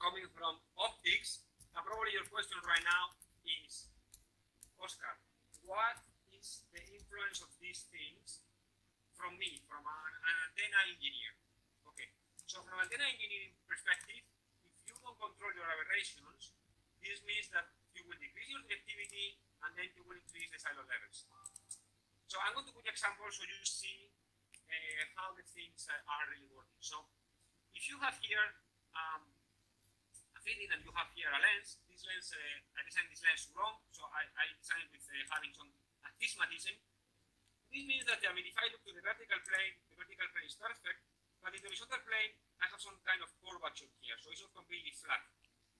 coming from optics, and probably your question right now is, Oscar, what is the influence of these things from me, from an, an antenna engineer? Okay, so from an antenna engineering perspective, if you don't control your aberrations, this means that will decrease your directivity and then you will increase the sidelobe levels. So I'm going to put examples so you see uh, how the things uh, are really working. So if you have here um, a feeding and you have here a lens, this lens, uh, I designed this lens wrong, so I, I designed with uh, having some astigmatism. This means that, I mean, if I look to the vertical plane, the vertical plane is perfect, but in the horizontal plane, I have some kind of curvature here, so it's not completely flat.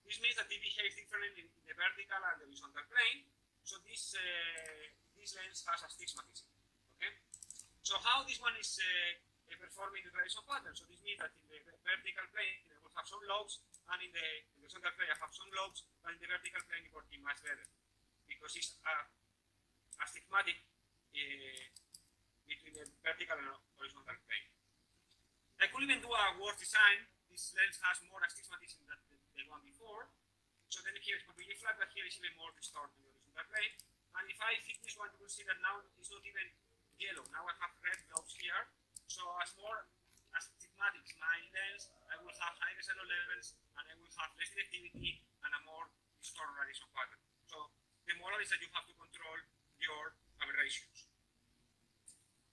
This means that it behaves differently in the vertical and the horizontal plane. So this uh, this lens has astigmatism. Okay. So how this one is uh, performing the traditional pattern? So this means that in the vertical plane I will have some lobes, and in the, in the horizontal plane I have some lobes, but in the vertical plane it's working much better because it's uh, astigmatic uh, between the vertical and horizontal plane. I could even do a worse design. This lens has more astigmatism than the, the one before. So then here it's completely flat, but here is even more distorted in the horizontal plane. And if I fit this one, you will see that now it's not even yellow. Now I have red blobs here. So as more astigmatic my lens, I will have higher zero levels and I will have less directivity and a more distorted radiation pattern. So the moral is that you have to control your aberrations.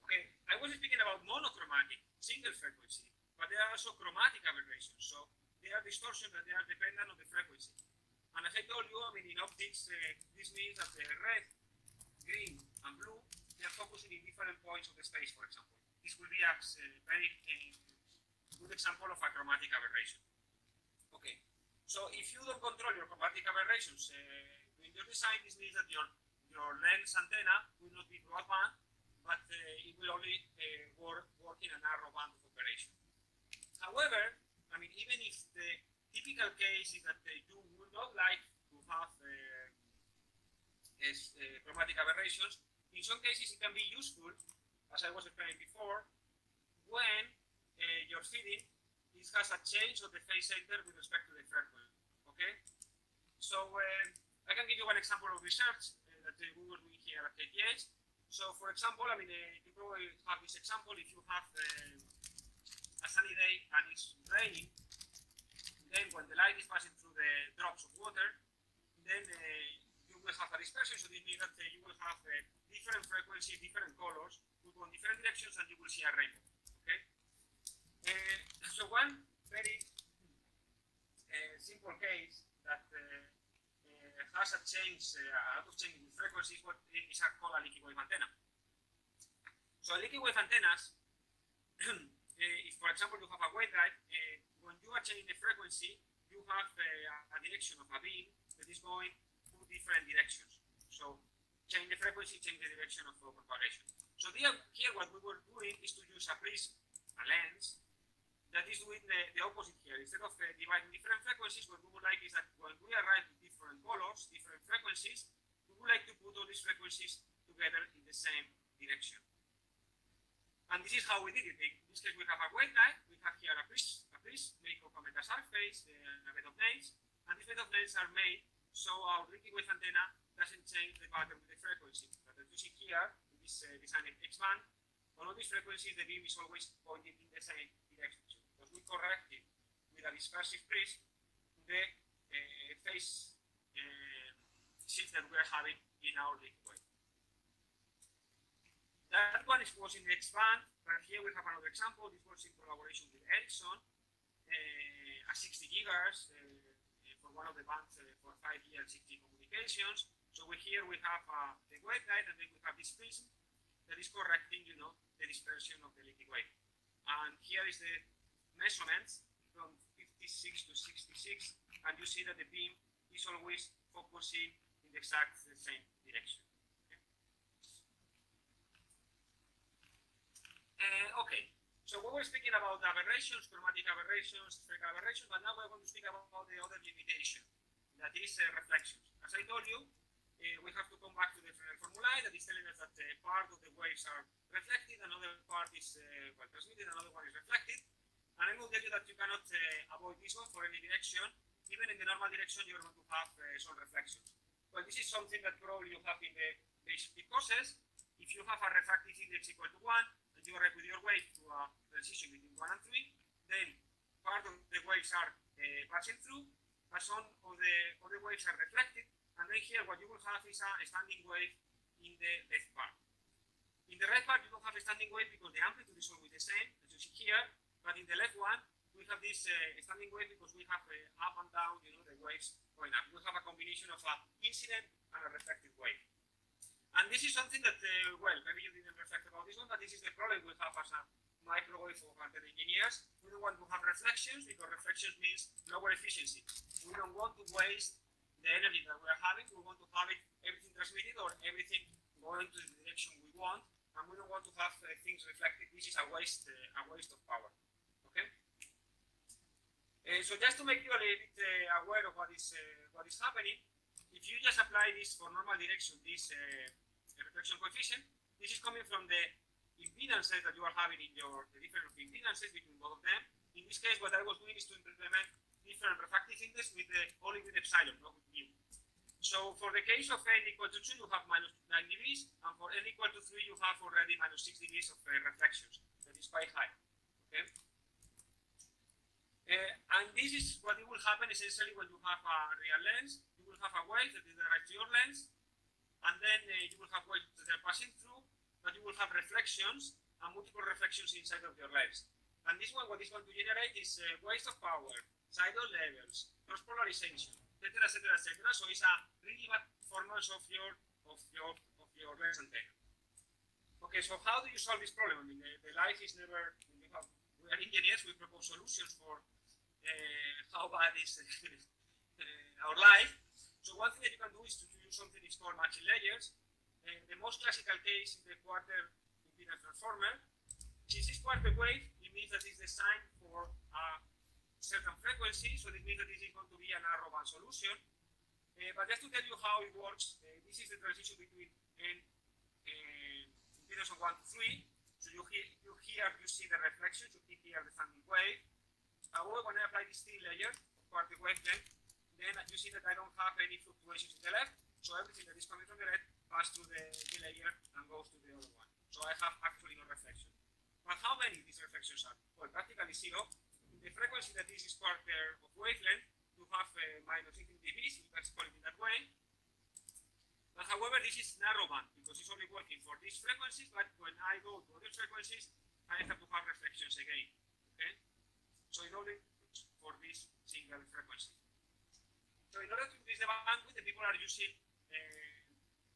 Okay, I was speaking about monochromatic, single frequency, but there are also chromatic aberrations. So they are distortions that they are dependent on the frequency. And as I told you, I mean, in optics, uh, this means that the red, green, and blue, they are focusing in different points of the space, for example. This will be a very uh, good example of a chromatic aberration. Okay, so if you don't control your chromatic aberrations uh, in your design, this means that your, your lens antenna will not be broadband, but uh, it will only uh, work, work in a narrow band of operation. However, even if the typical case is that you would not like to have is, uh, chromatic aberrations, in some cases it can be useful, as I was explaining before, when uh, your feeding is, has a change of the phase center with respect to the frequency. Okay? So uh, I can give you one example of research uh, that we were doing here at KTH. So for example, I mean, uh, you probably have this example if you have a sunny day and it's raining, then when the light is passing through the drops of water, then uh, you will have a dispersion. So this means that uh, you will have uh, different frequencies, different colors, will go in different directions, and you will see a rainbow. Okay. So one very simple case that has a change, uh, a lot of change in frequencies, what is called a leaky wave antenna. So leaky wave antennas, uh, if for example you have a waveguide, uh, you are changing the frequency, you have uh, a direction of a beam that is going two different directions. So change the frequency, change the direction of propagation. So here, what we were doing is to use a prism, a lens, that is doing the, the opposite here. Instead of uh, dividing different frequencies, what we would like is that when we arrive at different colors, different frequencies, we would like to put all these frequencies together in the same direction. And this is how we did it. In this case, we have a waveguide. We have here a prism, made of a metasurface, uh, a bed of nails, and these bed of nails are made so our leaky wave antenna doesn't change the pattern with the frequency. But as you see here, in this uh, design X band, on all these frequencies, the beam is always pointing in the same direction. Because we corrected with a dispersive prism the uh, phase uh, shift that we're having in our wave. That one is, was in X band, but here we have another example. This was in collaboration with Ericsson, uh, a 60 gigahertz for one of the bands for 5G and 6G communications. So we, here we have uh, the waveguide, and then we have this prism that is correcting, you know, the dispersion of the leaky wave. And here is the measurements from 56 to 66, and you see that the beam is always focusing in the exact same direction. Uh, okay, so we were speaking about aberrations, chromatic aberrations, spherical aberrations, but now we're going to speak about the other limitation, that is uh, reflections. As I told you, uh, we have to come back to the formulae that is telling us that uh, part of the waves are reflected, another part is uh, well transmitted, another one is reflected. And I will tell you that you cannot uh, avoid this one for any direction. Even in the normal direction, you're going to have uh, some reflections. Well, this is something that probably you have in the basic process. If you have a refractive index equal to 1, and you arrive with your wave to a transition between 1 and 3, then part of the waves are uh, passing through, but some of the other waves are reflected, and then here what you will have is a standing wave in the left part. In the right part, you don't have a standing wave because the amplitude is always the same, as you see here, but in the left one, we have this uh, standing wave because we have uh, up and down, you know, the waves going up. We have a combination of an incident and a reflected wave. And this is something that, uh, well, maybe you didn't reflect about this one, but this is the problem we have as a microwave or antenna engineers. We don't want to have reflections because reflections means lower efficiency. We don't want to waste the energy that we are having. We want to have it everything transmitted or everything going to the direction we want, and we don't want to have uh, things reflected. This is a waste, uh, a waste of power. Okay. Uh, so just to make you a little bit uh, aware of what is uh, what is happening, if you just apply this for normal direction, this uh, reflection coefficient, this is coming from the impedances that you are having in your the difference of impedances between both of them. In this case, what I was doing is to implement different refractive index with the only with epsilon, not with mu. So for the case of n equal to 2, you have minus 9 degrees, and for n equal to 3, you have already minus 6 degrees of uh, reflections. That is quite high. Okay. Uh, and this is what will happen essentially when you have a real lens. You will have a wave that is to your lens, and then uh, you will have waves that are passing through, but you will have reflections and multiple reflections inside of your lens. And this one, what is going to generate is uh, waste of power, sidelobe levels, cross polarization, etc., etc., etc. So it's a really bad performance of your of your of your lens antenna. Okay, so how do you solve this problem? I mean, the, the life is never. We, have, we are engineers. We propose solutions for uh, how bad is uh, our life. So one thing that you can do is to use something that's called matching layers. Uh, the most classical case is the quarter impedance transformer. Since this quarter wave, it means that it's designed for a certain frequency, so this means that this is going to be a narrow band solution. Uh, but just to tell you how it works, uh, this is the transition between n uh, impedance of 1 to 3. So you, hear, you here you see the reflection, you see here the standing wave. However, when I apply this thin layer, quarter wavelength, then you see that I don't have any fluctuations to the left. So everything that is coming from the left passes through the, the layer and goes to the other one. So I have actually no reflection. But how many these reflections are? Well, practically zero. The frequency that this is quarter of wavelength, you have uh, minus 18 dBs, you can call it in that way. But however, this is narrow band because it's only working for these frequencies, but when I go to other frequencies, I have to have reflections again. Okay? So it only for this single frequency. So in order to increase the bandwidth, the people are using a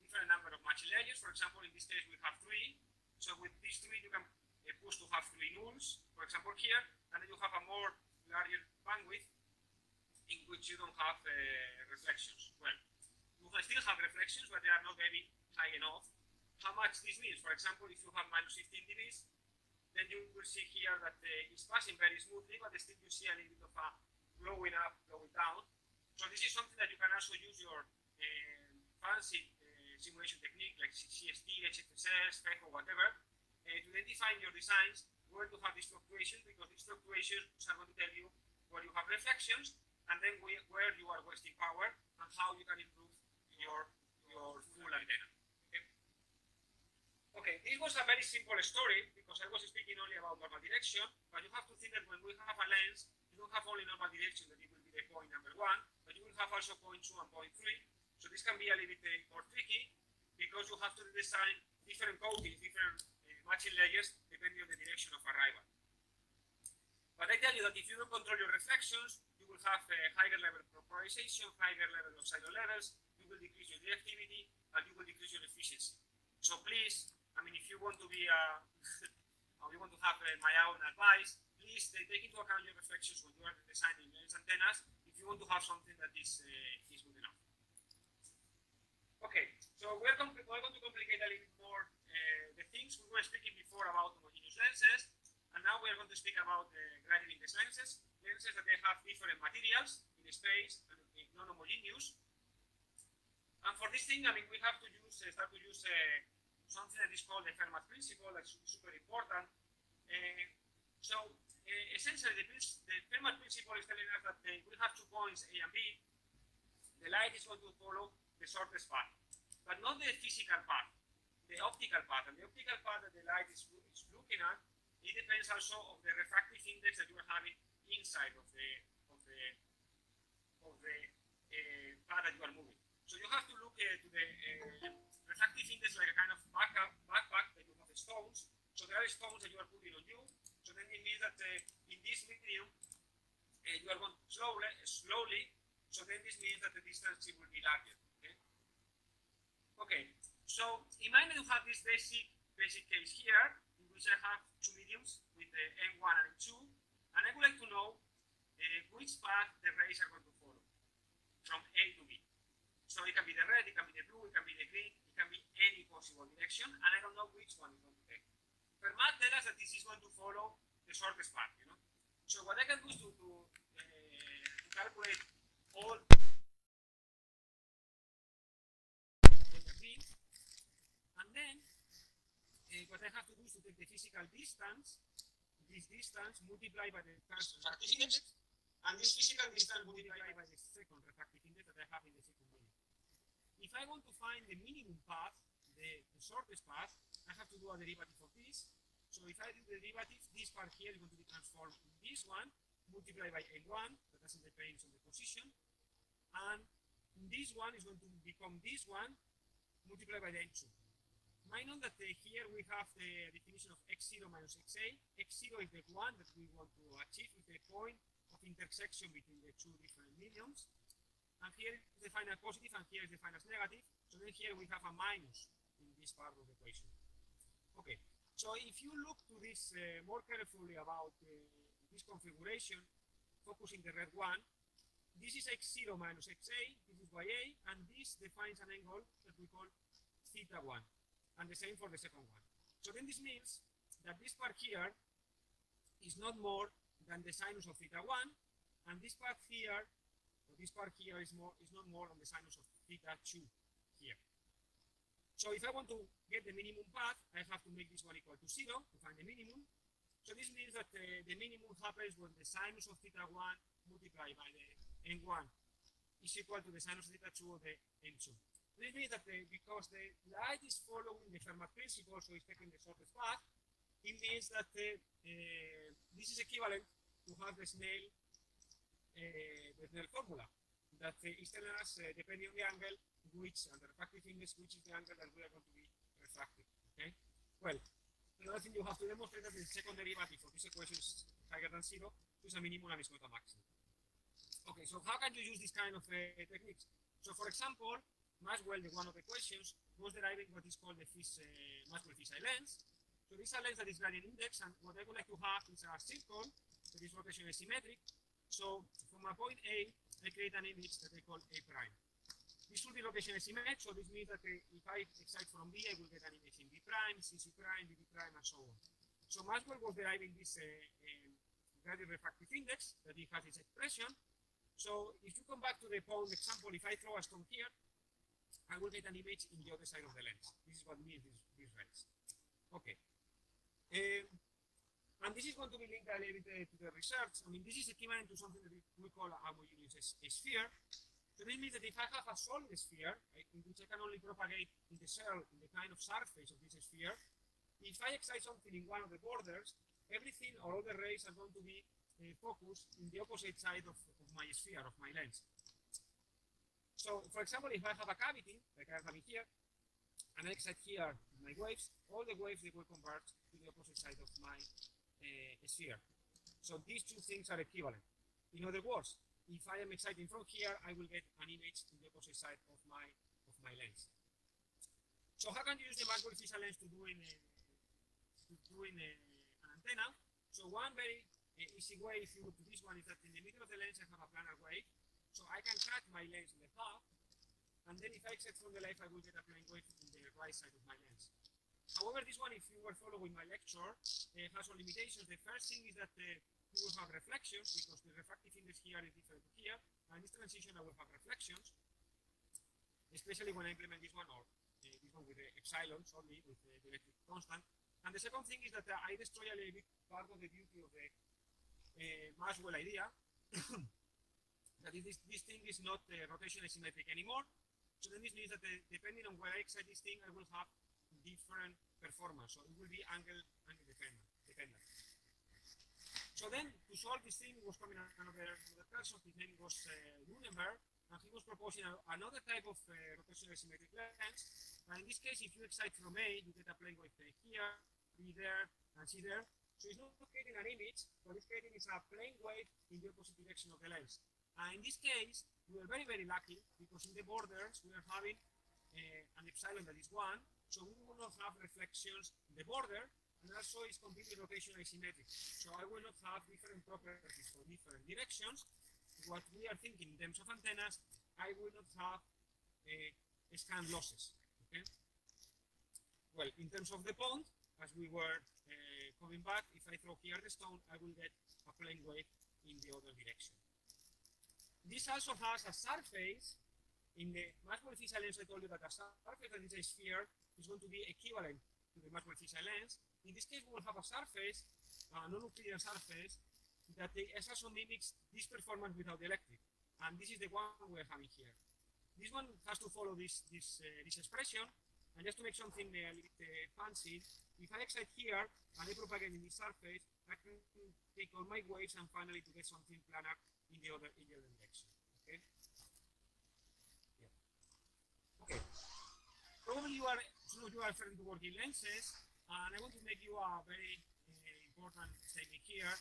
different number of matching layers. For example, in this case, we have three. So with these three, you can uh, push to have three nulls, for example, here, and then you have a more larger bandwidth in which you don't have uh, reflections. Well, you still have reflections, but they are not very high enough. How much this means? For example, if you have minus 15 dBs, then you will see here that uh, it's passing very smoothly, but still you see a little bit of a blowing up, blowing down. So this is something that you can also use your uh, fancy uh, simulation technique like CST, HFSS, FEKO, or whatever uh, to identify your designs where to have these fluctuations because these fluctuations are going to tell you where you have reflections and then where you are wasting power and how you can improve your, your full antenna. Okay? this was a very simple story because I was speaking only about normal direction, but you have to think that when we have a lens, you don't have only normal direction that be the point number one, but you will have also point two and point three. So this can be a little bit more tricky because you have to design different coatings, different uh, matching layers depending on the direction of arrival. But I tell you that if you don't control your reflections, you will have a higher level of polarization, higher level of sidelobe levels, you will decrease your directivity, and you will decrease your efficiency. So please, I mean, if you want to be a, or you want to have uh, my own advice, please uh, take into account your reflections when you are designing lens antennas if you want to have something that is, uh, is good enough. Okay, so we're, going to complicate a little more uh, the things we were speaking before about homogeneous lenses, and now we're going to speak about the gradient index lenses, lenses that they have different materials in space and non-homogeneous. And for this thing, I mean, we have to use, uh, start to use uh, something that is called the Fermat principle, that's super important. Uh, so uh, essentially, the, the Fermat principle is telling us that we have two points A and B. The light is going to follow the shortest path, but not the physical path, the optical path. And the optical path that the light is, is looking at, it depends also of the refractive index that you are having inside of the of the of the uh, path that you are moving. So you have to look uh, to the uh, refractive index like a kind of backup, backpack that you have stones. So there are stones that you are putting on you. Then it means that in this medium, uh, you are going slowly, slowly. So then this means that the distance will be larger. Okay, so imagine you have this basic basic case here, in which I have two mediums with the M1 and M2, and I would like to know uh, which path the rays are going to follow from A to B. So it can be the red, it can be the blue, it can be the green, it can be any possible direction, and I don't know which one is going to take. Fermat tells us that this is going to follow the shortest path, you know. So what I can do is to, to, uh, to calculate all what I have to do is to take the physical distance, this distance multiplied by the refractive index, and this physical distance multiplied by the second refractive index that I have in the second unit. If I want to find the minimum path, the, the shortest path, I have to do a derivative of this. So if I do the derivative, this part here is going to be transformed in this one, multiplied by A1, that doesn't depend on the position, and this one is going to become this one, multiplied by the N2. Might know that uh, here we have the definition of x0 minus xa. x0 is the one that we want to achieve with the point of intersection between the two different mediums. And here is the final positive and here is the final negative. So then here we have a minus in this part of the equation. Okay, so if you look to this uh, more carefully about uh, this configuration, focusing the red one, this is x0 minus xa, this is ya, and this defines an angle that we call theta 1 and the same for the second one. So then this means that this part here is not more than the sinus of theta 1, and this part here, or this part here is more is not more than the sinus of theta 2 here. So if I want to get the minimum path, I have to make this one equal to zero to find the minimum. So this means that uh, the minimum happens when the sinus of theta 1 multiplied by the n1 is equal to the sinus of theta 2 of the n2. This means that the, because the light is following the Fermat principle, so it's taking the shortest path, it means that uh, uh, this is equivalent to have the Snell, uh, the formula that uh, is telling us, uh, depending on the angle, which, and the refractive index, which is the angle that we are going to be refracting. Okay? Well, another thing you have to demonstrate that the second derivative of this equation is higher than zero, it's a minimum and it's not a maximum. Okay, so how can you use this kind of uh, techniques? So, for example, Maxwell, the one of the questions, was deriving what is called the Fish, uh, Maxwell lens. So this is a lens that is gradient index, and what I would like to have is a circle that is rotation symmetric. So from a point A, I create an image that I call A prime. This will be rotation symmetric, so this means that uh, if I excite from B, I will get an image in B prime, CC prime, BB prime, and so on. So Maxwell was deriving this uh, um, gradient refractive index that it has its expression. So if you come back to the point example, if I throw a stone here, I will get an image in the other side of the lens. This is what means this, this rays. Okay. Um, and this is going to be linked a little bit to the research. I mean, this is equivalent to something that we call a homogeneous sphere. Means that if I have a solid sphere, which I can only propagate in the cell, in the kind of surface of this sphere, if I excite something in one of the borders, everything or all the rays are going to be uh, focused in the opposite side of, of my sphere, of my lens. So, for example, if I have a cavity, like I'm having here, and I excite here my waves, all the waves they will converge to the opposite side of my uh, sphere. So these two things are equivalent. In other words, if I am exciting from here, I will get an image in the opposite side of my of my lens. So how can you use the Maxwell fisheye lens to do in a, to do in a, an antenna? So one very uh, easy way, if you go to this one, is that in the middle of the lens I have a planar wave. So I can cut my lens in the half, and then if I excite from the left, I will get a plane wave in the right side of my lens. However, this one, if you were following my lecture, uh, has some limitations. The first thing is that uh, you will have reflections because the refractive index here is different to here, and this transition I will have reflections, especially when I implement this one or uh, this one with the epsilons only with the, electric constant. And the second thing is that uh, I destroy a little bit part of the beauty of the uh, Maxwell idea. that this, this thing is not uh, rotation symmetric anymore. So then this means that uh, depending on where I excite this thing, I will have different performance. So it will be angle angle. So then to solve this thing was coming another, person, his name was uh, and he was proposing a, another type of uh, rotational symmetric lens. And in this case, if you excite from A, you get a plane wave here, B there, and C there. So it's not creating an image, what it's creating is a plane wave in the opposite direction of the lens. And in this case, we are very, very lucky because in the borders we are having uh, an epsilon that is 1, so we will not have reflections in the border, and also it's completely rotational symmetric. So I will not have different properties for different directions. What we are thinking in terms of antennas, I will not have uh, scan losses. Okay. Well, in terms of the pond, as we were uh, coming back, if I throw here the stone, I will get a plane wave in the other direction. This also has a surface in the Maxwell lens. I told you that a surface that is a sphere is going to be equivalent to the fisheye lens. In this case, we will have a surface, a non-Euclidean surface, that the also mimics this performance without dielectric. And this is the one we're having here. This one has to follow this this uh, this expression. And just to make something uh, a little bit uh, fancy, if I excite here and I propagate in this surface, I can take all my waves and finally to get something planar in the other other direction. Okay. Yeah. Okay. Probably you are of you are referring to working lenses, and I want to make you a very uh, important statement here.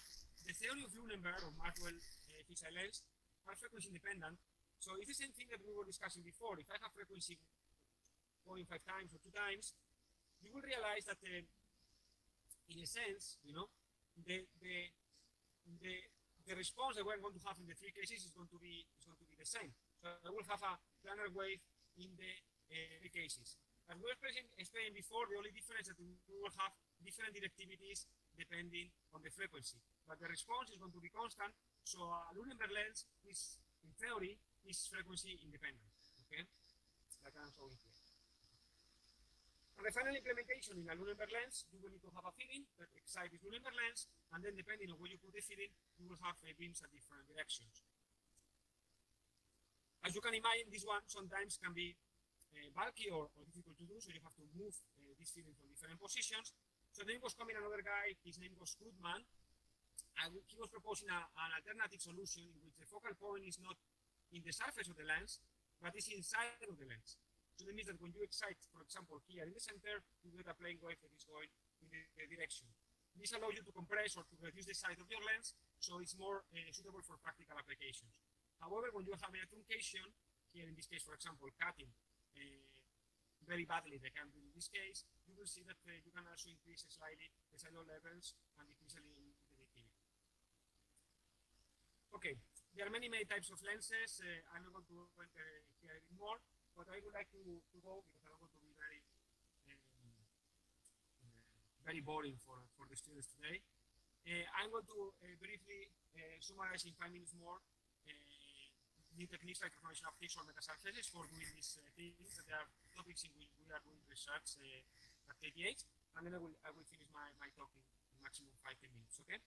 The theory of Luneburg or Maxwell uh, fisheye lens are frequency independent. So it's the same thing that we were discussing before. If I have frequency 0.5 times or two times, you will realize that uh, in a sense, you know, the the the the response that we're going to have in the three cases is going to be is going to be the same. So I will have a planar wave in the uh, three cases. As we were explaining before, the only difference is that we will have different directivities depending on the frequency. But the response is going to be constant, so a Luneburg lens is, in theory, is frequency independent. Okay? Like I'm showing here. And the final implementation in a Luneburg lens, you will need to have a feeding that excites this Luneburg lens, and then depending on where you put the feeding, you will have uh, beams at different directions. As you can imagine, this one sometimes can be uh, bulky or, or, difficult to do, so you have to move uh, this feeding from different positions. So then was coming another guy, his name was Gutman, and he was proposing a, an alternative solution in which the focal point is not in the surface of the lens, but is inside of the lens. So that means that when you excite, for example, here in the center, you get a plane wave that is going in the, the direction. This allows you to compress or to reduce the size of your lens, so it's more uh, suitable for practical applications. However, when you have a truncation, here in this case, for example, cutting very badly the can in this case, you will see that uh, you can also increase slightly the side lobe levels and a little the decay. Okay, there are many, many types of lenses. Uh, I'm not going to enter here a bit more, but I would like to, to go because I don't want to be very um, very boring for, for the students today. Uh, I'm going to uh, briefly uh, summarize in five minutes more new techniques like transformation optics or metasurfaces for doing these uh, things. There are topics in which we are doing research uh, at KTH, and then I will, I will finish my, my talk in, maximum five, minutes, okay?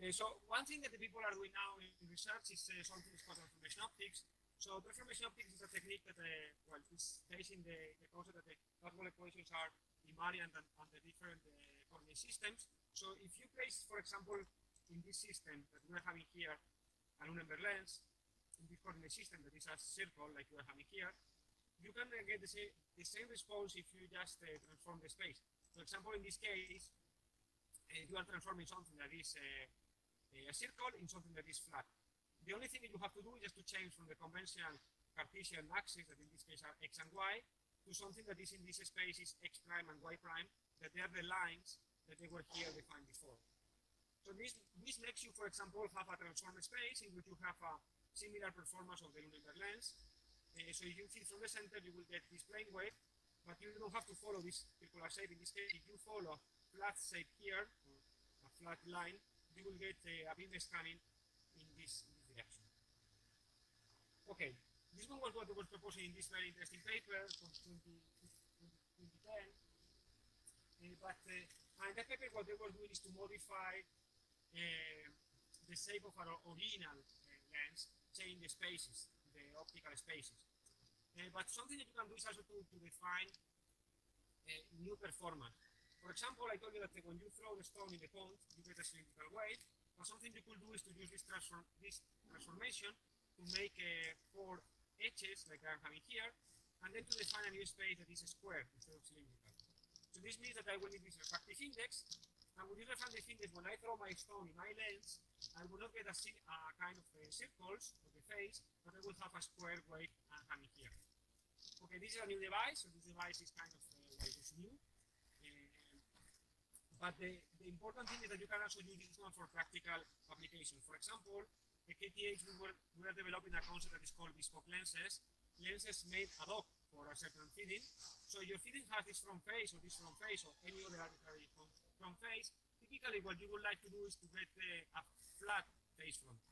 Uh, so one thing that the people are doing now in, research is uh, something called transformation optics. So transformation optics is a technique that, uh, well, is based in the, the concept that the Maxwell equations are invariant and the different uh, coordinate systems. So if you place, for example, in this system that we're having here, an Luneburg lens, this coordinate system that is a circle like you are having here, you can uh, get the same, the same response if you just uh, transform the space. For example, in this case, uh, you are transforming something that is uh, a circle in something that is flat. The only thing that you have to do is just to change from the conventional Cartesian axis, that in this case are x and y, to something that is in this space is x prime and y prime, that they are the lines that they were here defined before. So this, this makes you, for example, have a transformed space in which you have a similar performance of the Luneburg lens. Uh, so if you feed from the center, you will get this plane wave, but you don't have to follow this circular shape. In this case, if you follow flat shape here, a flat line, you will get uh, a beam scanning in this, in this direction. Okay, this one was what I was proposing in this very interesting paper from 2010. Uh, but uh, in that paper, what they were doing is to modify uh, the shape of our original lens change the spaces, the optical spaces. Uh, but something that you can do is also to, to define a new performance. For example, I told you that when you throw the stone in the pond, you get a cylindrical wave. But something you could do is to use this, transform, this transformation to make uh, four edges, like I'm having here, and then to define a new space that is a square instead of cylindrical. So this means that I will need this refractive index, and with this refractive index, when I throw my stone in my lens, I will not get a, a kind of uh, circles of the face, but I will have a square wave uh, coming here. Okay, this is a new device, so this device is kind of uh, like new. Uh, but the, the important thing is that you can also use this one for practical application. For example, at KTH we were, we are developing a concept that is called bespoke lenses. Lenses made ad hoc for a certain feeding. So your feeding has this front face or this front face or any other arbitrary front face. Typically what you would like to do is to get uh, a flat face front.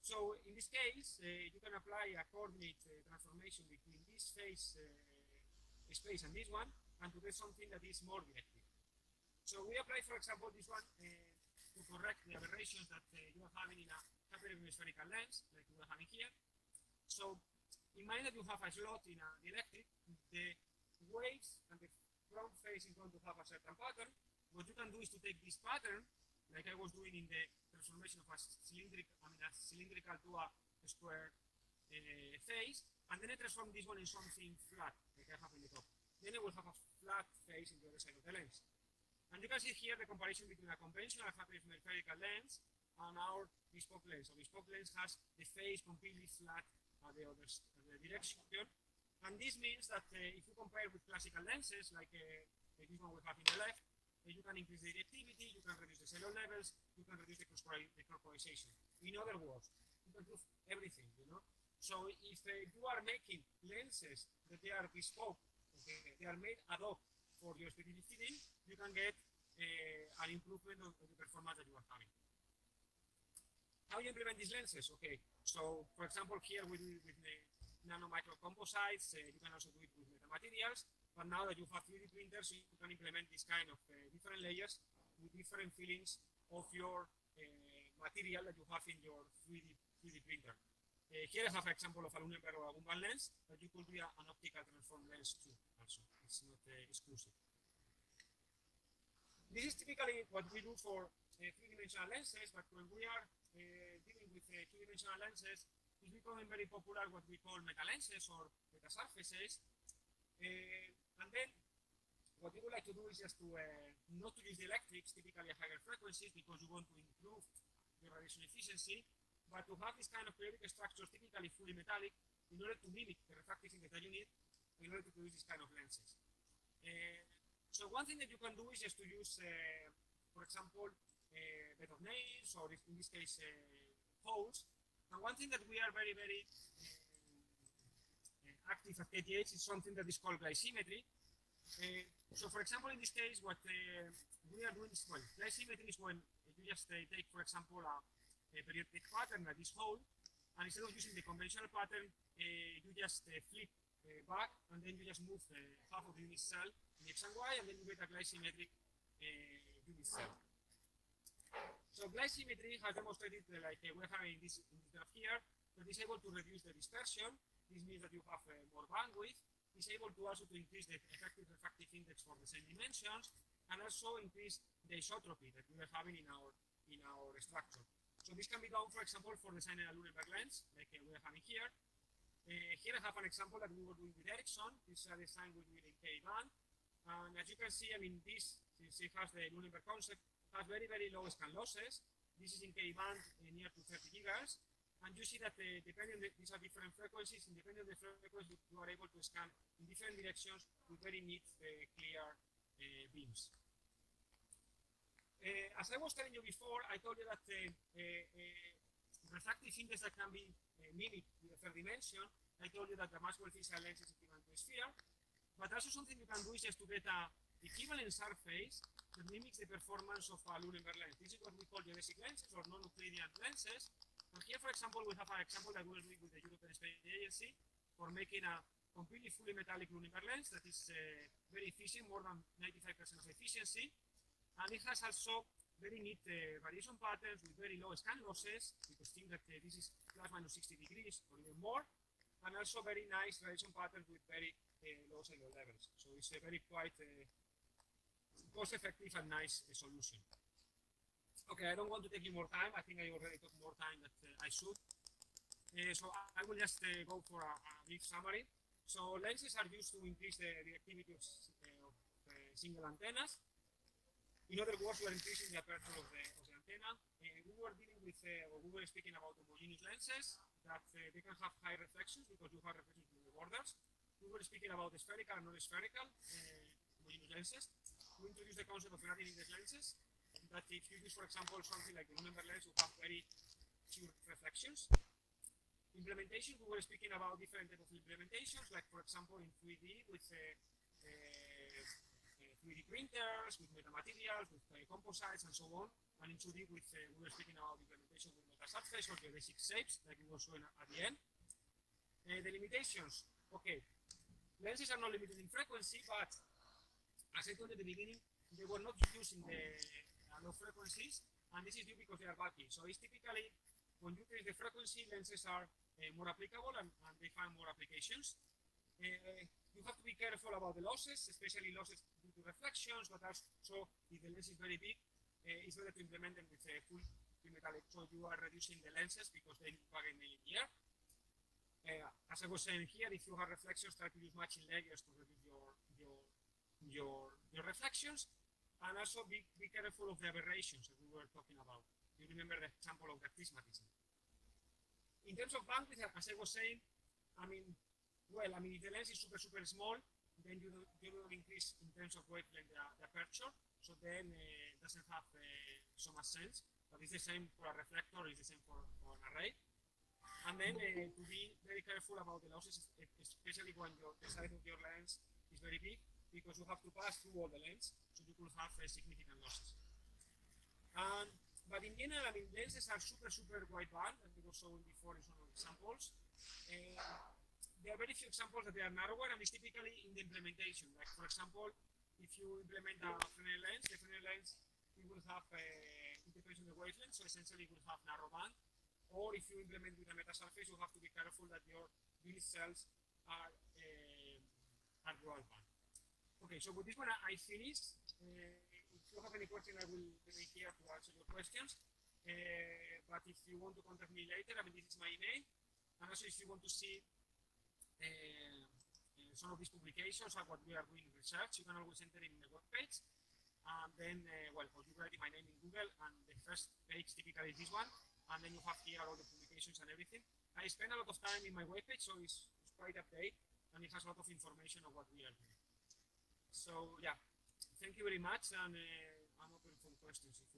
So in this case, uh, you can apply a coordinate uh, transformation between this face uh, space and this one, and to get something that is more directive. So we apply, for example, this one uh, to correct the aberrations that you are having in a hyperspherical lens, like you are having here. So imagine that you have a slot in a dielectric, the waves and the front face is going to have a certain pattern. What you can do is to take this pattern like I was doing in the transformation of a cylindrical, I mean, a cylindrical to a square uh, face, and then I transform this one in something flat, like I have in the top. Then I will have a flat face in the other side of the lens. And you can see here the comparison between a conventional hyperspherical lens and our bespoke lens. So bespoke lens has the face completely flat at the other at the direction. And this means that uh, if you compare with classical lenses, like uh, this one we have in the left, you can increase the directivity, you can reduce the sidelobe levels, you can reduce the, the cross-polarization. In other words, you can do everything, you know. So if uh, you are making lenses that they are bespoke Okay, they are made ad hoc for your specific fitting. You can get uh, an improvement of, of the performance that you are having. How you implement these lenses? Okay, so for example, here we with the nano micro composites. Uh, you can also do it with metamaterials. But now that you have 3D printers, you can implement this kind of uh, different layers with different fillings of your uh, material that you have in your 3D, 3D printer. Uh, here I have an example of a Luneburg or Gutman lens, but you could be a, an optical transform lens too, also. It's not uh, exclusive. This is typically what we do for uh, three-dimensional lenses, but when we are dealing with two-dimensional lenses, it's becoming very popular what we call meta lenses or meta surfaces. Uh, and then what you would like to do is just to uh, not to use dielectrics, typically at higher frequencies, because you want to improve the radiation efficiency, but to have this kind of periodic structures, typically fully metallic, in order to mimic the refractive index that you need in order to produce this kind of lenses. Uh, so one thing that you can do is just to use, uh, for example, uh, bed of nails, or in this case, holes. One thing that we are very, very uh, active at KTH is something that is called glide symmetry. Uh, so for example, in this case, what uh, we are doing is, well, glide symmetry is when you just take, for example, a, a periodic pattern that is whole, and instead of using the conventional pattern, you just flip back, and then you just move half of the unit cell in X and Y, and then you get a glide-symmetric uh, unit cell. So glide symmetry has demonstrated that, like uh, we're having this, in this graph here, that is able to reduce the dispersion. This means that you have uh, more bandwidth. It's able to also to increase the effective refractive index for the same dimensions, and also increase the isotropy that we are having in our in our structure. So this can be done, for example, for designing a Luneburg lens, like uh, we are having here. Uh, here I have an example that we were doing with Ericsson. This is a design we did in K-band. And as you can see, I mean, this, since it has the Luneburg concept, has very, very low scan losses. This is in K-band uh, near to 30 gigahertz. And you see that uh, depending on the, these are different frequencies, and depending on the frequency, you are able to scan in different directions with very neat, uh, clear beams. As I was telling you before, I told you that uh, refractive index that can be mimicked with the third dimension. I told you that the Maxwell fisheye lens is equivalent to a sphere. But also something you can do is just to get a equivalent surface that mimics the performance of a Luneburg lens. This is what we call geodesic lenses or non-Euclidean lenses. Here, for example, we have an example that we will with the European Space Agency for making a completely fully metallic Luneburg lens that is uh, very efficient, more than 95% of efficiency. And it has also very neat uh, radiation patterns with very low scan losses, because think that uh, this is plus minus 60 degrees or even more. And also very nice radiation patterns with very uh, low sidelobe levels. So it's a very quite uh, cost-effective and nice uh, solution. Okay, I don't want to take you more time. I think I already took more time than uh, I should. Uh, so I, will just uh, go for a, a, brief summary. So lenses are used to increase the, the activity of, uh, of uh, single antennas. In other words, we are increasing the aperture of the, of the antenna. We were dealing with, or we were speaking about homogeneous lenses that they can have high reflections because you have reflections through the borders. We were speaking about the spherical and non-spherical homogeneous lenses. We introduced the concept of relative index lenses that if you use, for example, something like the Luneburg lens, you have very few reflections. Implementation, we were speaking about different type of implementations, like for example in 3D with uh, uh, 3D printers, with metamaterials, with uh, composites, and so on. And in 2D, with uh, we were speaking about implementation with metasubstrates or basic shapes, like we were showing at the end. Uh, the limitations, okay, lenses are not limited in frequency, but as I told you at the beginning, they were not using the low frequencies, and this is due because they are bulky. So it's typically when you increase the frequency, lenses are uh, more applicable and, and, they find more applications. Uh, you have to be careful about the losses, especially losses due to reflections, but also if the lens is very big, uh, it's better to implement them with a full metallic. So you are reducing the lenses because they plug in the air. Uh, as I was saying here, if you have reflections, try to use matching layers to reduce your, your reflections and also be, be careful of the aberrations that we were talking about. You remember the example of the prismatism. In terms of bandwidth, as I was saying, I mean, well, I mean, if the lens is super, super small, then you don't, you don't increase in terms of wavelength the, the aperture, so then uh, it doesn't have uh, so much sense. But it's the same for a reflector, it's the same for, for an array. And then uh, to be very careful about the losses, especially when your, the size of your lens is very big because you have to pass through all the lanes, so you could have uh, significant losses. Um, but in general, I mean, lenses are super, super wideband, as we were showing before in some of the examples. Uh, there are very few examples that they are narrower, and it's typically in the implementation. Like, for example, if you implement a Fresnel lens, the Fresnel lens it will have uh, interpretation of the wavelength, so essentially it will have narrow band. Or if you implement with a meta surface, you have to be careful that your unit cells are uh, are dual band. Okay, so with this one I, finished. Uh, if you have any question, I will be here to answer your questions. Uh, but if you want to contact me later, I mean, this is my email. And also, if you want to see uh, uh, some of these publications and what we are doing in research, you can always enter in the webpage. And then, uh, well, you write my name in Google, and the first page typically is this one. And then you have here all the publications and everything. I spend a lot of time in my webpage, so it's, it's quite update, and it has a lot of information of what we are doing. So, yeah, thank you very much, and uh, I'm open for questions.